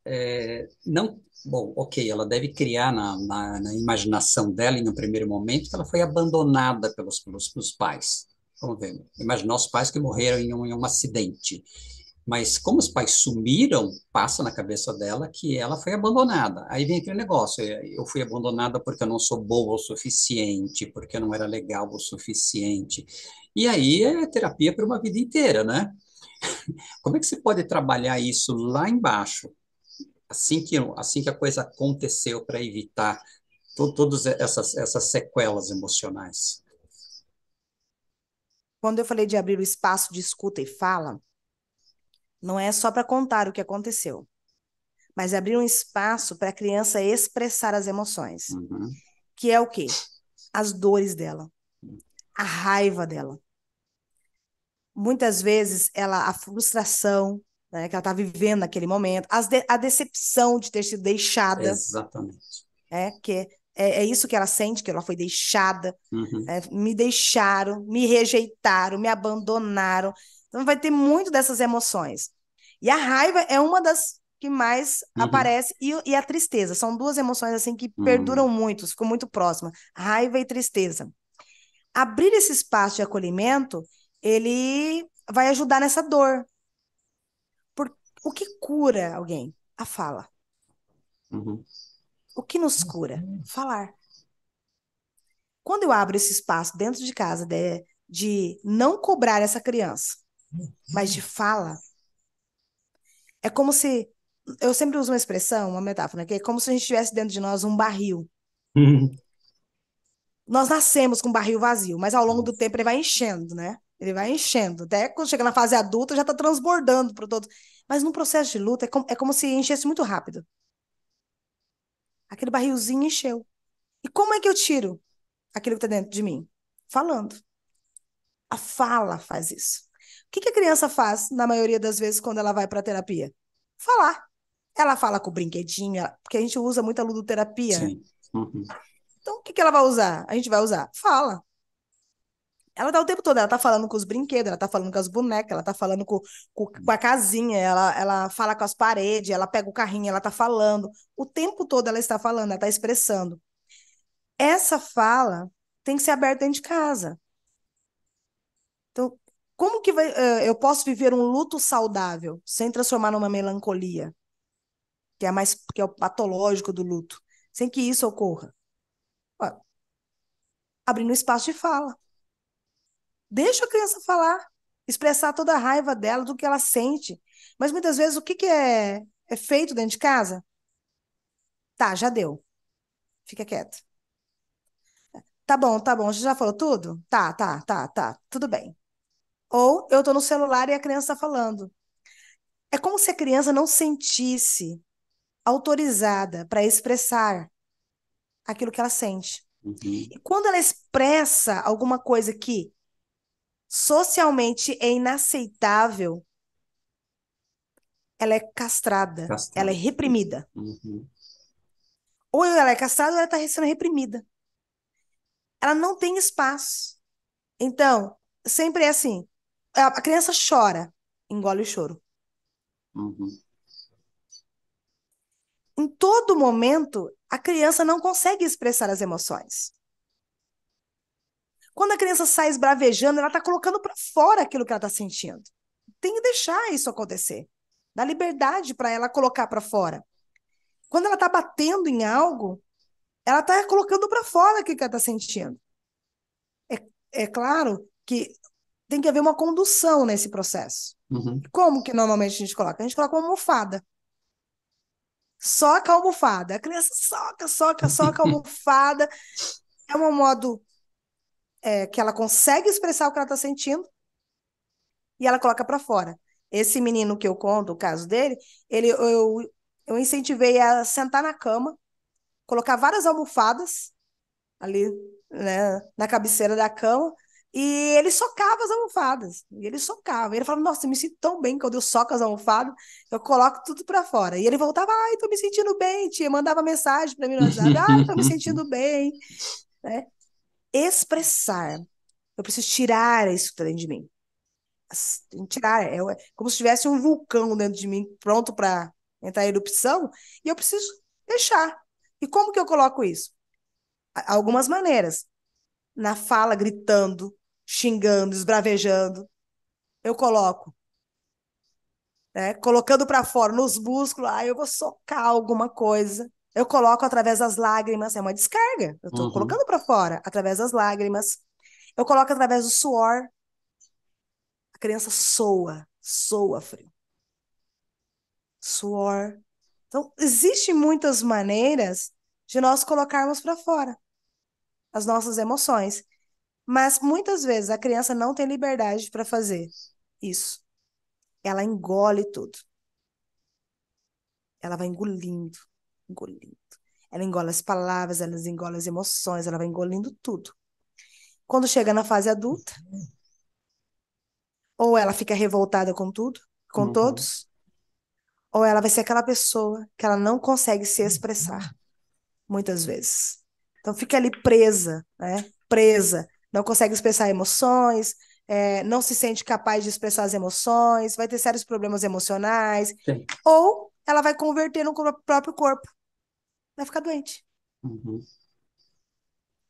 é, não bom, ok, ela deve criar na, na, na, imaginação dela, e no primeiro momento, que ela foi abandonada pelos, pelos, pelos pais. Vamos ver, imaginar os pais que morreram em um, em um acidente. Mas como os pais sumiram, passa na cabeça dela que ela foi abandonada. Aí vem aquele negócio: eu fui abandonada porque eu não sou boa o suficiente, porque eu não era legal o suficiente. E aí é terapia para uma vida inteira, né? Como é que você pode trabalhar isso lá embaixo, assim que, assim que a coisa aconteceu, para evitar to, todas essas, essas sequelas emocionais? Quando eu falei de abrir o espaço de escuta e fala, não é só para contar o que aconteceu, mas abrir um espaço para a criança expressar as emoções. Uhum. Que é o quê? As dores dela, a raiva dela. Muitas vezes ela a frustração, né, que ela está vivendo naquele momento, de, a decepção de ter sido deixada. Exatamente. É, que é, é isso que ela sente, que ela foi deixada, uhum. é, me deixaram, me rejeitaram, me abandonaram. Então vai ter muito dessas emoções. E a raiva é uma das que mais uhum. aparece e, e, a tristeza. São duas emoções assim que uhum. perduram muito, ficam muito próximas. Raiva e tristeza. Abrir esse espaço de acolhimento, ele vai ajudar nessa dor. O que cura alguém? A fala. Uhum. O que nos cura? Falar. Quando eu abro esse espaço dentro de casa de, de não cobrar essa criança, mas de fala, é como se. Eu sempre uso uma expressão, uma metáfora, que é como se a gente tivesse dentro de nós um barril. Uhum. Nós nascemos com um barril vazio, mas ao longo do tempo ele vai enchendo, né? Ele vai enchendo. Até quando chega na fase adulta, já está transbordando para todos. Mas no processo de luta, é como, é como se enchesse muito rápido. Aquele barrilzinho encheu. E como é que eu tiro aquilo que está dentro de mim? Falando. A fala faz isso. O que, que a criança faz, na maioria das vezes, quando ela vai para a terapia? Falar. Ela fala com o brinquedinho, porque a gente usa muita ludoterapia. Sim. Uhum. Então, o que, que ela vai usar? A gente vai usar? Fala. Ela tá o tempo todo, ela tá falando com os brinquedos, ela tá falando com as bonecas, ela tá falando com, com, com, a casinha, ela, ela fala com as paredes, ela pega o carrinho, ela tá falando. O tempo todo ela está falando, ela tá expressando. Essa fala tem que ser aberta dentro de casa. Então, como que vai, uh, eu posso viver um luto saudável sem transformar numa melancolia? Que é mais que é o patológico do luto, sem que isso ocorra. Abrindo espaço de fala. Deixa a criança falar, expressar toda a raiva dela, do que ela sente. Mas muitas vezes o que, que é, é feito dentro de casa? Tá, já deu. fica quieto. Tá bom, tá bom, você já falou tudo? Tá, tá, tá, tá, tudo bem. Ou eu tô no celular e a criança tá falando. É como se a criança não sentisse autorizada para expressar aquilo que ela sente. Uhum. E quando ela expressa alguma coisa que socialmente é inaceitável, ela é castrada, Castrada. ela é reprimida. Uhum. Ou ela é castrada ou ela está sendo reprimida. Ela não tem espaço. Então, sempre é assim: a criança chora, engole o choro. Uhum. Em todo momento, a criança não consegue expressar as emoções. Quando a criança sai esbravejando, ela está colocando para fora aquilo que ela está sentindo. Tem que deixar isso acontecer. Dá liberdade para ela colocar para fora. Quando ela está batendo em algo, ela está colocando para fora aquilo que ela está sentindo. É, é claro que tem que haver uma condução nesse processo. Uhum. Como que normalmente a gente coloca? A gente coloca uma almofada. Soca a almofada. A criança soca, soca, soca a almofada. É um modo é, que ela consegue expressar o que ela está sentindo e ela coloca para fora. Esse menino que eu conto, o caso dele, ele, eu, eu incentivei a sentar na cama, colocar várias almofadas ali né, na cabeceira da cama e ele socava as almofadas. E ele socava. E ele falava, nossa, eu me sinto tão bem quando eu soco as almofadas, eu coloco tudo para fora. E ele voltava, ai, tô me sentindo bem, tia. Mandava mensagem para mim no WhatsApp, ai, tô me sentindo bem. Né? Expressar. Eu preciso tirar isso dentro de mim. Tirar. É é como se tivesse um vulcão dentro de mim, pronto para entrar em erupção, e eu preciso deixar. E como que eu coloco isso? Algumas maneiras. Na fala, gritando, xingando, esbravejando. Eu coloco, né? Colocando para fora nos músculos, ah, eu vou socar alguma coisa. Eu coloco através das lágrimas, é uma descarga. Eu estou Uhum. colocando para fora através das lágrimas. Eu coloco através do suor. A criança soa, soa frio. Suor. Então, existem muitas maneiras de nós colocarmos para fora as nossas emoções. Mas muitas vezes a criança não tem liberdade para fazer isso. Ela engole tudo. Ela vai engolindo, engolindo. Ela engole as palavras, ela engole as emoções, ela vai engolindo tudo. Quando chega na fase adulta, ou ela fica revoltada com tudo, com Uhum. todos, ou ela vai ser aquela pessoa que ela não consegue se expressar, muitas vezes. Então fica ali presa, né? Presa, não consegue expressar emoções, é, não se sente capaz de expressar as emoções, vai ter sérios problemas emocionais, Sim. ou ela vai converter no próprio corpo, vai ficar doente. Uhum.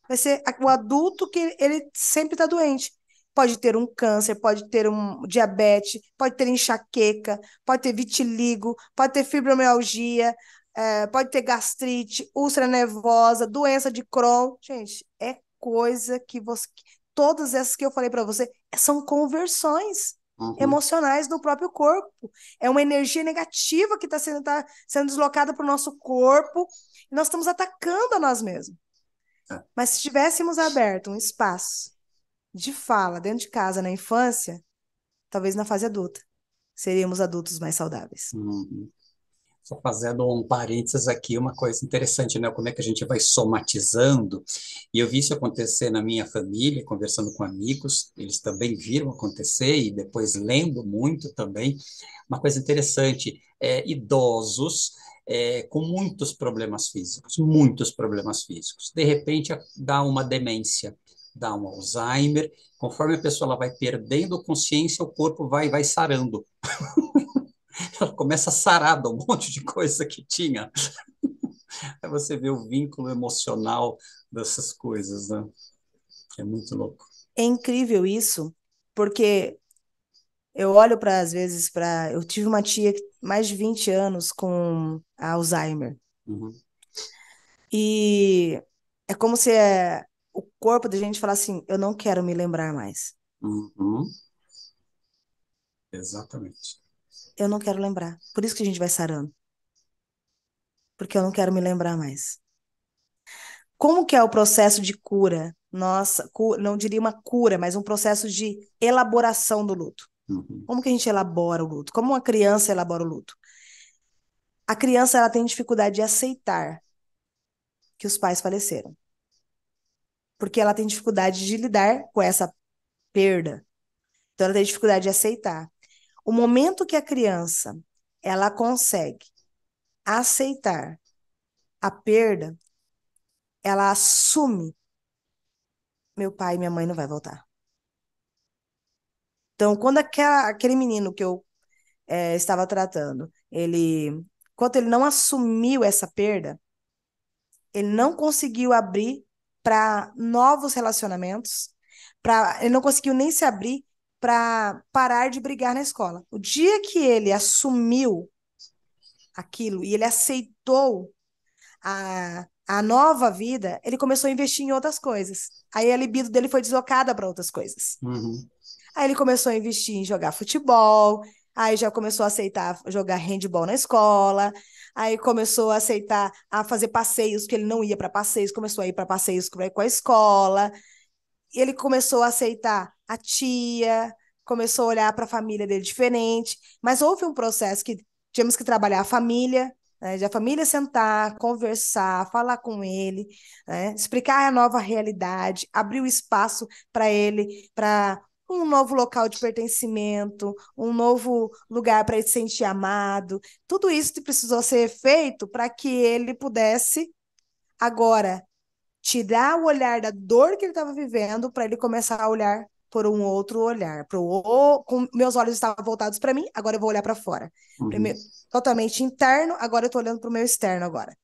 Vai ser o adulto que ele sempre está doente. Pode ter um câncer, pode ter um diabetes, pode ter enxaqueca, pode ter vitiligo, pode ter fibromialgia, eh, pode ter gastrite, úlcera nervosa, doença de Crohn. Gente, é coisa que você. Todas essas que eu falei para você são conversões Uhum. emocionais do próprio corpo. É uma energia negativa que está sendo, tá sendo deslocada para o nosso corpo e nós estamos atacando a nós mesmos. É. Mas se tivéssemos aberto um espaço de fala dentro de casa na infância, talvez na fase adulta, seríamos adultos mais saudáveis. Uhum. Só fazendo um parênteses aqui, uma coisa interessante, né? Como é que a gente vai somatizando. E eu vi isso acontecer na minha família, conversando com amigos, eles também viram acontecer e depois lendo muito também. Uma coisa interessante, é, idosos é, com muitos problemas físicos, muitos problemas físicos. De repente, dá uma demência, dá um Alzheimer. Conforme a pessoa ela vai perdendo consciência, o corpo vai, vai sarando. ela começa a sarar de um monte de coisa que tinha. Aí você vê o vínculo emocional dessas coisas, né? É muito louco. É incrível isso, porque eu olho para, às vezes, para. Eu tive uma tia mais de 20 anos com Alzheimer. Uhum. E é como se é, o corpo da gente falasse assim: eu não quero me lembrar mais. Uhum. Exatamente. Eu não quero lembrar. Por isso que a gente vai sarando. Porque eu não quero me lembrar mais. como que é o processo de cura? Nossa, não diria uma cura, mas um processo de elaboração do luto. Uhum. Como que a gente elabora o luto? Como uma criança elabora o luto? A criança ela tem dificuldade de aceitar que os pais faleceram. Porque ela tem dificuldade de lidar com essa perda. Então ela tem dificuldade de aceitar. O momento que a criança ela consegue aceitar a perda, ela assume meu pai e minha mãe não vai voltar. Então, quando aquela, aquele menino que eu é, estava tratando, ele, quando ele não assumiu essa perda, ele não conseguiu abrir para novos relacionamentos, para ele não conseguiu nem se abrir para parar de brigar na escola. O dia que ele assumiu aquilo e ele aceitou a, a nova vida, ele começou a investir em outras coisas. Aí a libido dele foi deslocada para outras coisas. Uhum. Aí ele começou a investir em jogar futebol, aí já começou a aceitar jogar handball na escola, aí começou a aceitar a fazer passeios, que ele não ia para passeios, começou a ir para passeios com a escola. E ele começou a aceitar a tia, começou a olhar para a família dele diferente, mas houve um processo que tínhamos que trabalhar a família, né, de a família sentar, conversar, falar com ele, né, explicar a nova realidade, abrir o espaço para ele, para um novo local de pertencimento, um novo lugar para ele se sentir amado. Tudo isso precisou ser feito para que ele pudesse agora tirar o olhar da dor que ele estava vivendo para ele começar a olhar por um outro olhar, pro com meus olhos estavam voltados para mim, agora eu vou olhar para fora. Uhum. Primeiro, totalmente interno, agora eu estou olhando para o meu externo agora.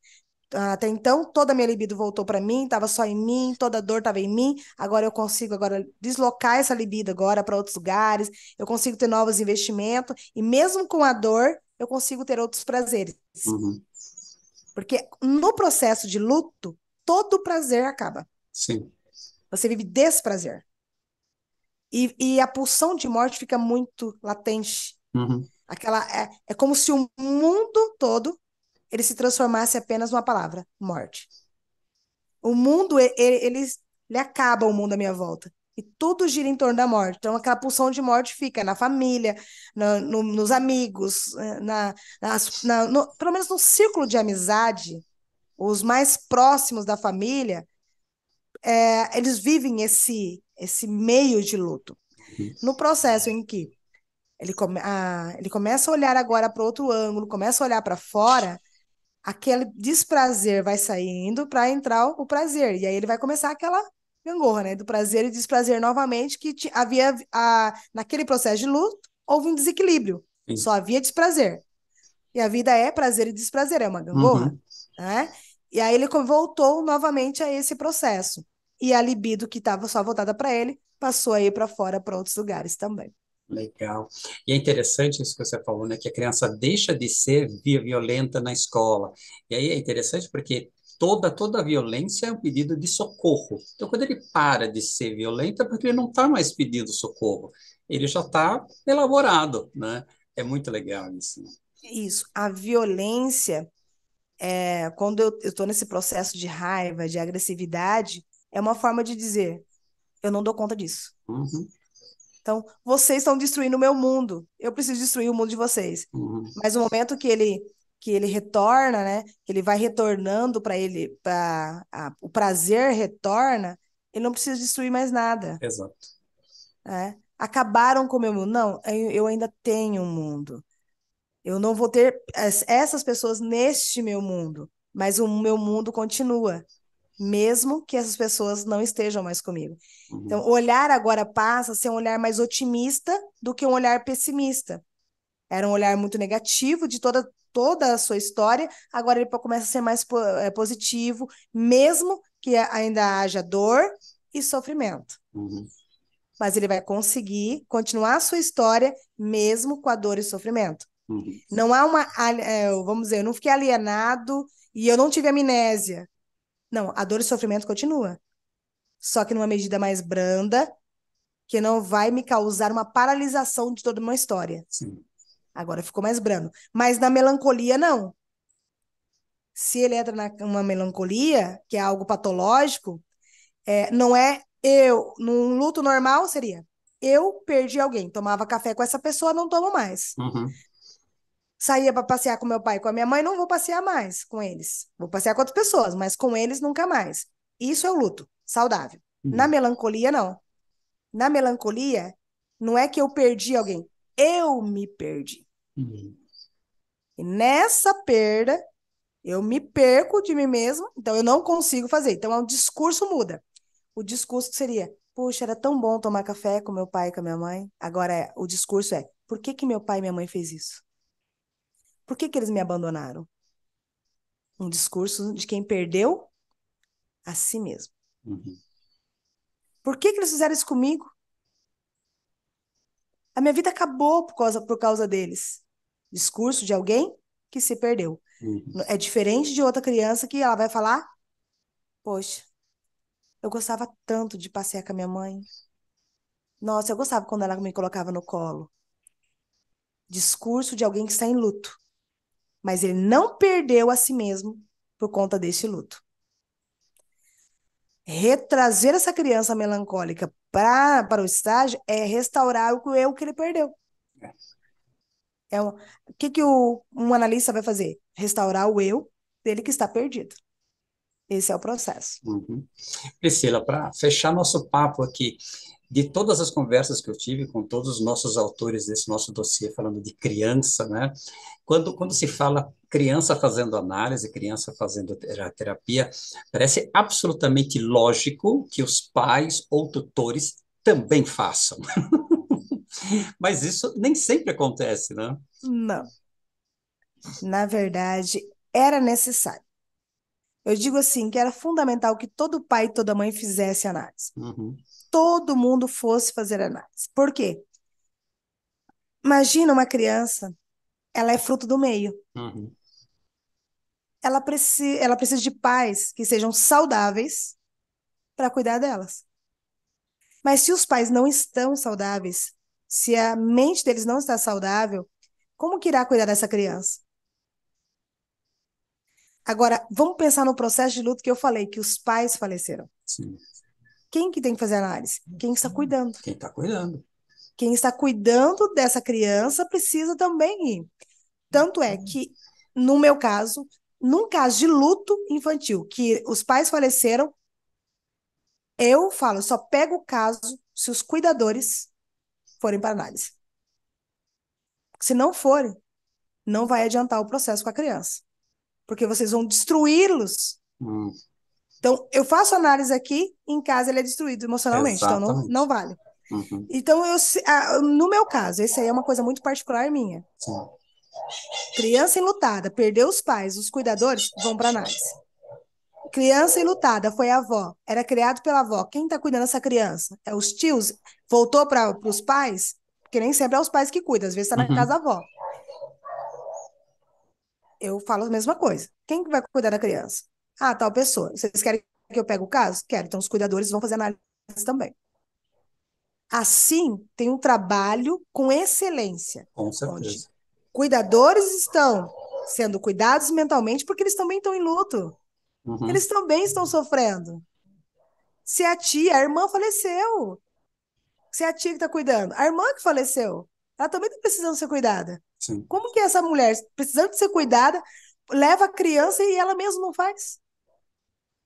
Até então, toda a minha libido voltou para mim, estava só em mim, toda a dor estava em mim. Agora eu consigo agora deslocar essa libido agora para outros lugares. Eu consigo ter novos investimentos e mesmo com a dor, eu consigo ter outros prazeres. Uhum. Porque no processo de luto, todo prazer acaba. Sim. Você vive desprazer. E, e a pulsão de morte fica muito latente. Uhum. Aquela é, é como se o mundo todo ele se transformasse apenas numa palavra, morte. O mundo, ele, ele, ele acaba o mundo à minha volta. E tudo gira em torno da morte. Então, aquela pulsão de morte fica na família, no, no, nos amigos, eh, na, na no, pelo menos no círculo de amizade, os mais próximos da família, é, eles vivem esse, esse meio de luto. No processo em que ele, come, a, ele começa a olhar agora para outro ângulo, começa a olhar para fora, aquele desprazer vai saindo para entrar o prazer. E aí ele vai começar aquela gangorra, né? Do prazer e desprazer novamente, que havia a, naquele processo de luto, houve um desequilíbrio. Sim. Só havia desprazer. E a vida é prazer e desprazer, é uma gangorra. Uhum. Né? E aí ele voltou novamente a esse processo. E a libido que estava só voltada para ele passou a ir para fora para outros lugares também. Legal. E é interessante isso que você falou, né? Que a criança deixa de ser violenta na escola. E aí é interessante porque toda toda violência é um pedido de socorro. Então, quando ele para de ser violento, é porque ele não está mais pedindo socorro. Ele já está elaborado, né? É muito legal isso. Né? Isso. A violência, é, quando eu estou nesse processo de raiva, de agressividade, é uma forma de dizer: eu não dou conta disso. Uhum. Então, vocês estão destruindo o meu mundo. Eu preciso destruir o mundo de vocês. Uhum. Mas no momento que ele que ele retorna, né? Que ele vai retornando para ele, para o prazer retorna, ele não precisa destruir mais nada. Exato. É? Acabaram com o meu mundo. Não, eu ainda tenho um mundo. Eu não vou ter essas pessoas neste meu mundo, mas o meu mundo continua mesmo que essas pessoas não estejam mais comigo. Uhum. Então, o olhar agora passa a ser um olhar mais otimista do que um olhar pessimista. Era um olhar muito negativo de toda, toda a sua história, agora ele começa a ser mais é, positivo, mesmo que ainda haja dor e sofrimento. Uhum. Mas ele vai conseguir continuar a sua história mesmo com a dor e sofrimento. Uhum. Não há uma, é, vamos dizer, eu não fiquei alienado e eu não tive amnésia. Não, a dor e sofrimento continua. Só que numa medida mais branda, que não vai me causar uma paralisação de toda uma história. Sim. Agora ficou mais brando. Mas na melancolia, não. Se ele entra numa melancolia, que é algo patológico, é, não é eu, num luto normal seria eu perdi alguém, tomava café com essa pessoa, não tomo mais. Uhum. Saía para passear com meu pai e com a minha mãe, não vou passear mais com eles. Vou passear com outras pessoas, mas com eles nunca mais. Isso é o luto, saudável. Uhum. Na melancolia, não. Na melancolia, não é que eu perdi alguém, eu me perdi. Uhum. E nessa perda, eu me perco de mim mesma, então eu não consigo fazer. Então, o discurso muda. O discurso seria: Puxa, era tão bom tomar café com meu pai e com a minha mãe. Agora, é, o discurso é: por que, que meu pai e minha mãe fez isso? Por que, que eles me abandonaram? Um discurso de quem perdeu a si mesmo. Uhum. Por que, que eles fizeram isso comigo? A minha vida acabou por causa, por causa deles. Discurso de alguém que se perdeu. Uhum. É diferente de outra criança que ela vai falar: Poxa, eu gostava tanto de passear com a minha mãe. Nossa, eu gostava quando ela me colocava no colo. Discurso de alguém que está em luto. Mas ele não perdeu a si mesmo por conta desse luto. Retrazer essa criança melancólica pra, para o estágio é restaurar o eu que ele perdeu. É o que, que o, um analista vai fazer? Restaurar o eu dele que está perdido. Esse é o processo. Uhum. Priscila, para fechar nosso papo aqui, de todas as conversas que eu tive com todos os nossos autores desse nosso dossiê falando de criança, né? Quando, quando se fala criança fazendo análise, criança fazendo terapia, parece absolutamente lógico que os pais ou tutores também façam. Mas isso nem sempre acontece, né? Não. Na verdade, era necessário. Eu digo assim, que era fundamental que todo pai e toda mãe fizesse análise. Uhum. Todo mundo fosse fazer análise. Por quê? Imagina uma criança, ela é fruto do meio. Uhum. Ela, preci ela precisa de pais que sejam saudáveis para cuidar delas. Mas se os pais não estão saudáveis, se a mente deles não está saudável, como que irá cuidar dessa criança? Agora, vamos pensar no processo de luto que eu falei, que os pais faleceram. Sim. Quem que tem que fazer a análise? Quem está cuidando. Quem está cuidando. Quem está cuidando dessa criança precisa também ir. Tanto é que, no meu caso, num caso de luto infantil, que os pais faleceram, eu falo, só pego o caso se os cuidadores forem para análise. Se não forem, não vai adiantar o processo com a criança porque vocês vão destruí-los. Hum. Então, eu faço análise aqui, em casa ele é destruído emocionalmente, Exatamente. então não, não vale. Uhum. Então, eu, no meu caso, esse aí é uma coisa muito particular minha. Sim. Criança enlutada, perdeu os pais, os cuidadores, vão para análise. Criança enlutada, foi a avó, era criado pela avó. Quem está cuidando dessa criança? É os tios? Voltou para os pais? Porque nem sempre é os pais que cuidam, às vezes está na Uhum. casa da avó. Eu falo a mesma coisa. Quem que vai cuidar da criança? Ah, tal pessoa. Vocês querem que eu pegue o caso? Quero. Então, os cuidadores vão fazer análise também. Assim, tem um trabalho com excelência. Com certeza. cuidadores estão sendo cuidados mentalmente porque eles também estão em luto. Uhum. Eles também estão sofrendo. Se a tia, a irmã faleceu. Se a tia que está cuidando, a irmã que faleceu, ela também está precisando ser cuidada. Sim. Como que essa mulher, precisando de ser cuidada, leva a criança e ela mesma não faz?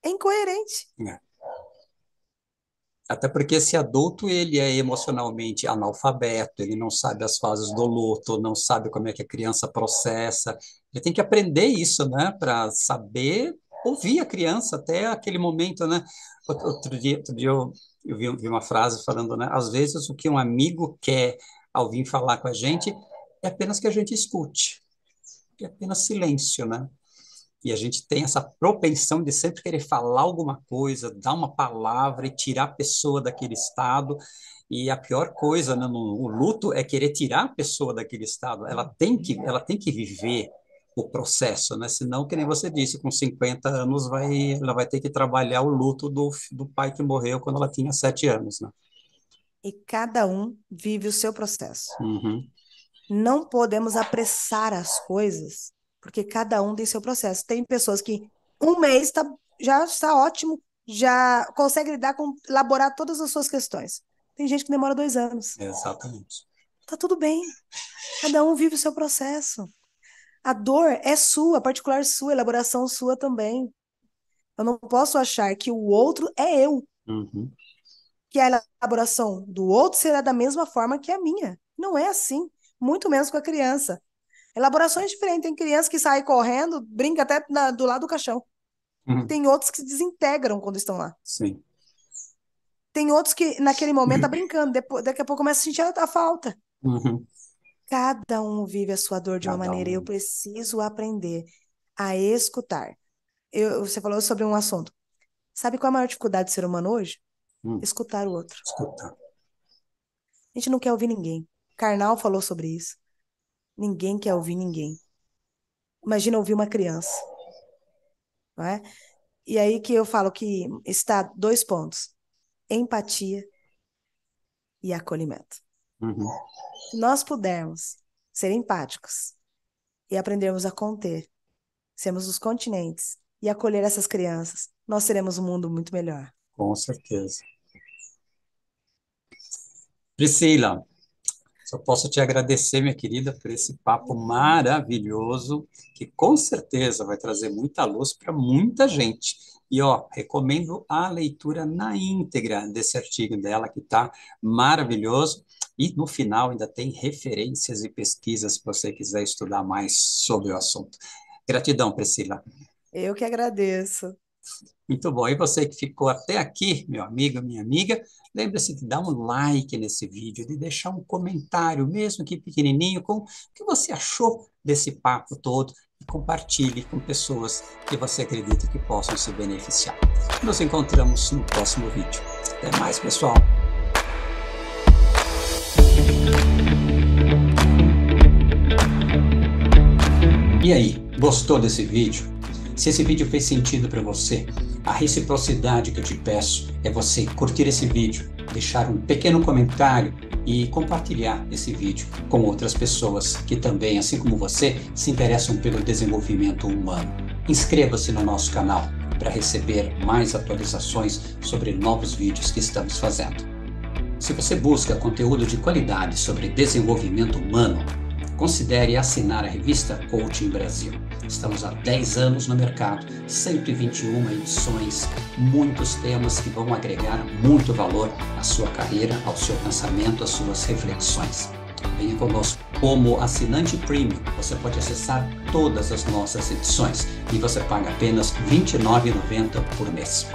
É incoerente. É. Até porque esse adulto, ele é emocionalmente analfabeto, ele não sabe as fases do luto, não sabe como é que a criança processa. Ele tem que aprender isso, né, para saber ouvir a criança até aquele momento, né? Outro dia, outro dia eu, eu vi, vi uma frase falando, né, às vezes o que um amigo quer ao vir falar com a gente é apenas que a gente escute, é apenas silêncio, né? E a gente tem essa propensão de sempre querer falar alguma coisa, dar uma palavra e tirar a pessoa daquele estado. E a pior coisa né, no, no luto é querer tirar a pessoa daquele estado. Ela tem que, ela tem que viver o processo, né? Senão, que nem você disse, com 50 anos vai, ela vai ter que trabalhar o luto do, do pai que morreu quando ela tinha 7 anos, né? E cada um vive o seu processo. Uhum. Não podemos apressar as coisas, porque cada um tem seu processo. Tem pessoas que um mês tá, já está ótimo, já consegue lidar com, elaborar todas as suas questões. Tem gente que demora dois anos. Exatamente. Tá tudo bem. Cada um vive o seu processo. A dor é sua, particular sua, elaboração sua também. Eu não posso achar que o outro é eu. Uhum. Que a elaboração do outro será da mesma forma que a minha. Não é assim. Muito menos com a criança. Elaborações diferentes. Tem criança que sai correndo, brinca até na, do lado do caixão. Uhum. Tem outros que se desintegram quando estão lá. Sim. Tem outros que naquele momento tá brincando, depois, daqui a pouco começa a sentir a, a falta. Uhum. Cada um vive a sua dor de uma Cada maneira. um. Eu preciso aprender a escutar. Eu, você falou sobre um assunto. Sabe qual é a maior dificuldade do ser humano hoje? Hum. Escutar o outro. Escuta. A gente não quer ouvir ninguém. Karnal falou sobre isso. Ninguém quer ouvir ninguém. Imagina ouvir uma criança. Não é? E aí que eu falo que está dois pontos: empatia e acolhimento. Uhum. Se nós pudermos ser empáticos e aprendermos a conter, sermos os continentes e acolher essas crianças, nós teremos um mundo muito melhor. Com certeza. Priscila, só posso te agradecer, minha querida, por esse papo maravilhoso, que com certeza vai trazer muita luz para muita gente. E, ó, recomendo a leitura na íntegra desse artigo dela, que está maravilhoso. E no final ainda tem referências e pesquisas se você quiser estudar mais sobre o assunto. Gratidão, Priscila. Eu que agradeço. Muito bom. E você que ficou até aqui, meu amigo, minha amiga, lembre-se de dar um like nesse vídeo, de deixar um comentário, mesmo que pequenininho, com o que você achou desse papo todo e compartilhe com pessoas que você acredita que possam se beneficiar. Nos encontramos no próximo vídeo. Até mais, pessoal. E aí, gostou desse vídeo? Se esse vídeo fez sentido para você, a reciprocidade que eu te peço é você curtir esse vídeo, deixar um pequeno comentário e compartilhar esse vídeo com outras pessoas que também, assim como você, se interessam pelo desenvolvimento humano. Inscreva-se no nosso canal para receber mais atualizações sobre novos vídeos que estamos fazendo. Se você busca conteúdo de qualidade sobre desenvolvimento humano, considere assinar a revista Coaching Brasil. Estamos há 10 anos no mercado, 121 edições, muitos temas que vão agregar muito valor à sua carreira, ao seu pensamento, às suas reflexões. Venha conosco. Como assinante premium, você pode acessar todas as nossas edições e você paga apenas R$ 29,90 por mês.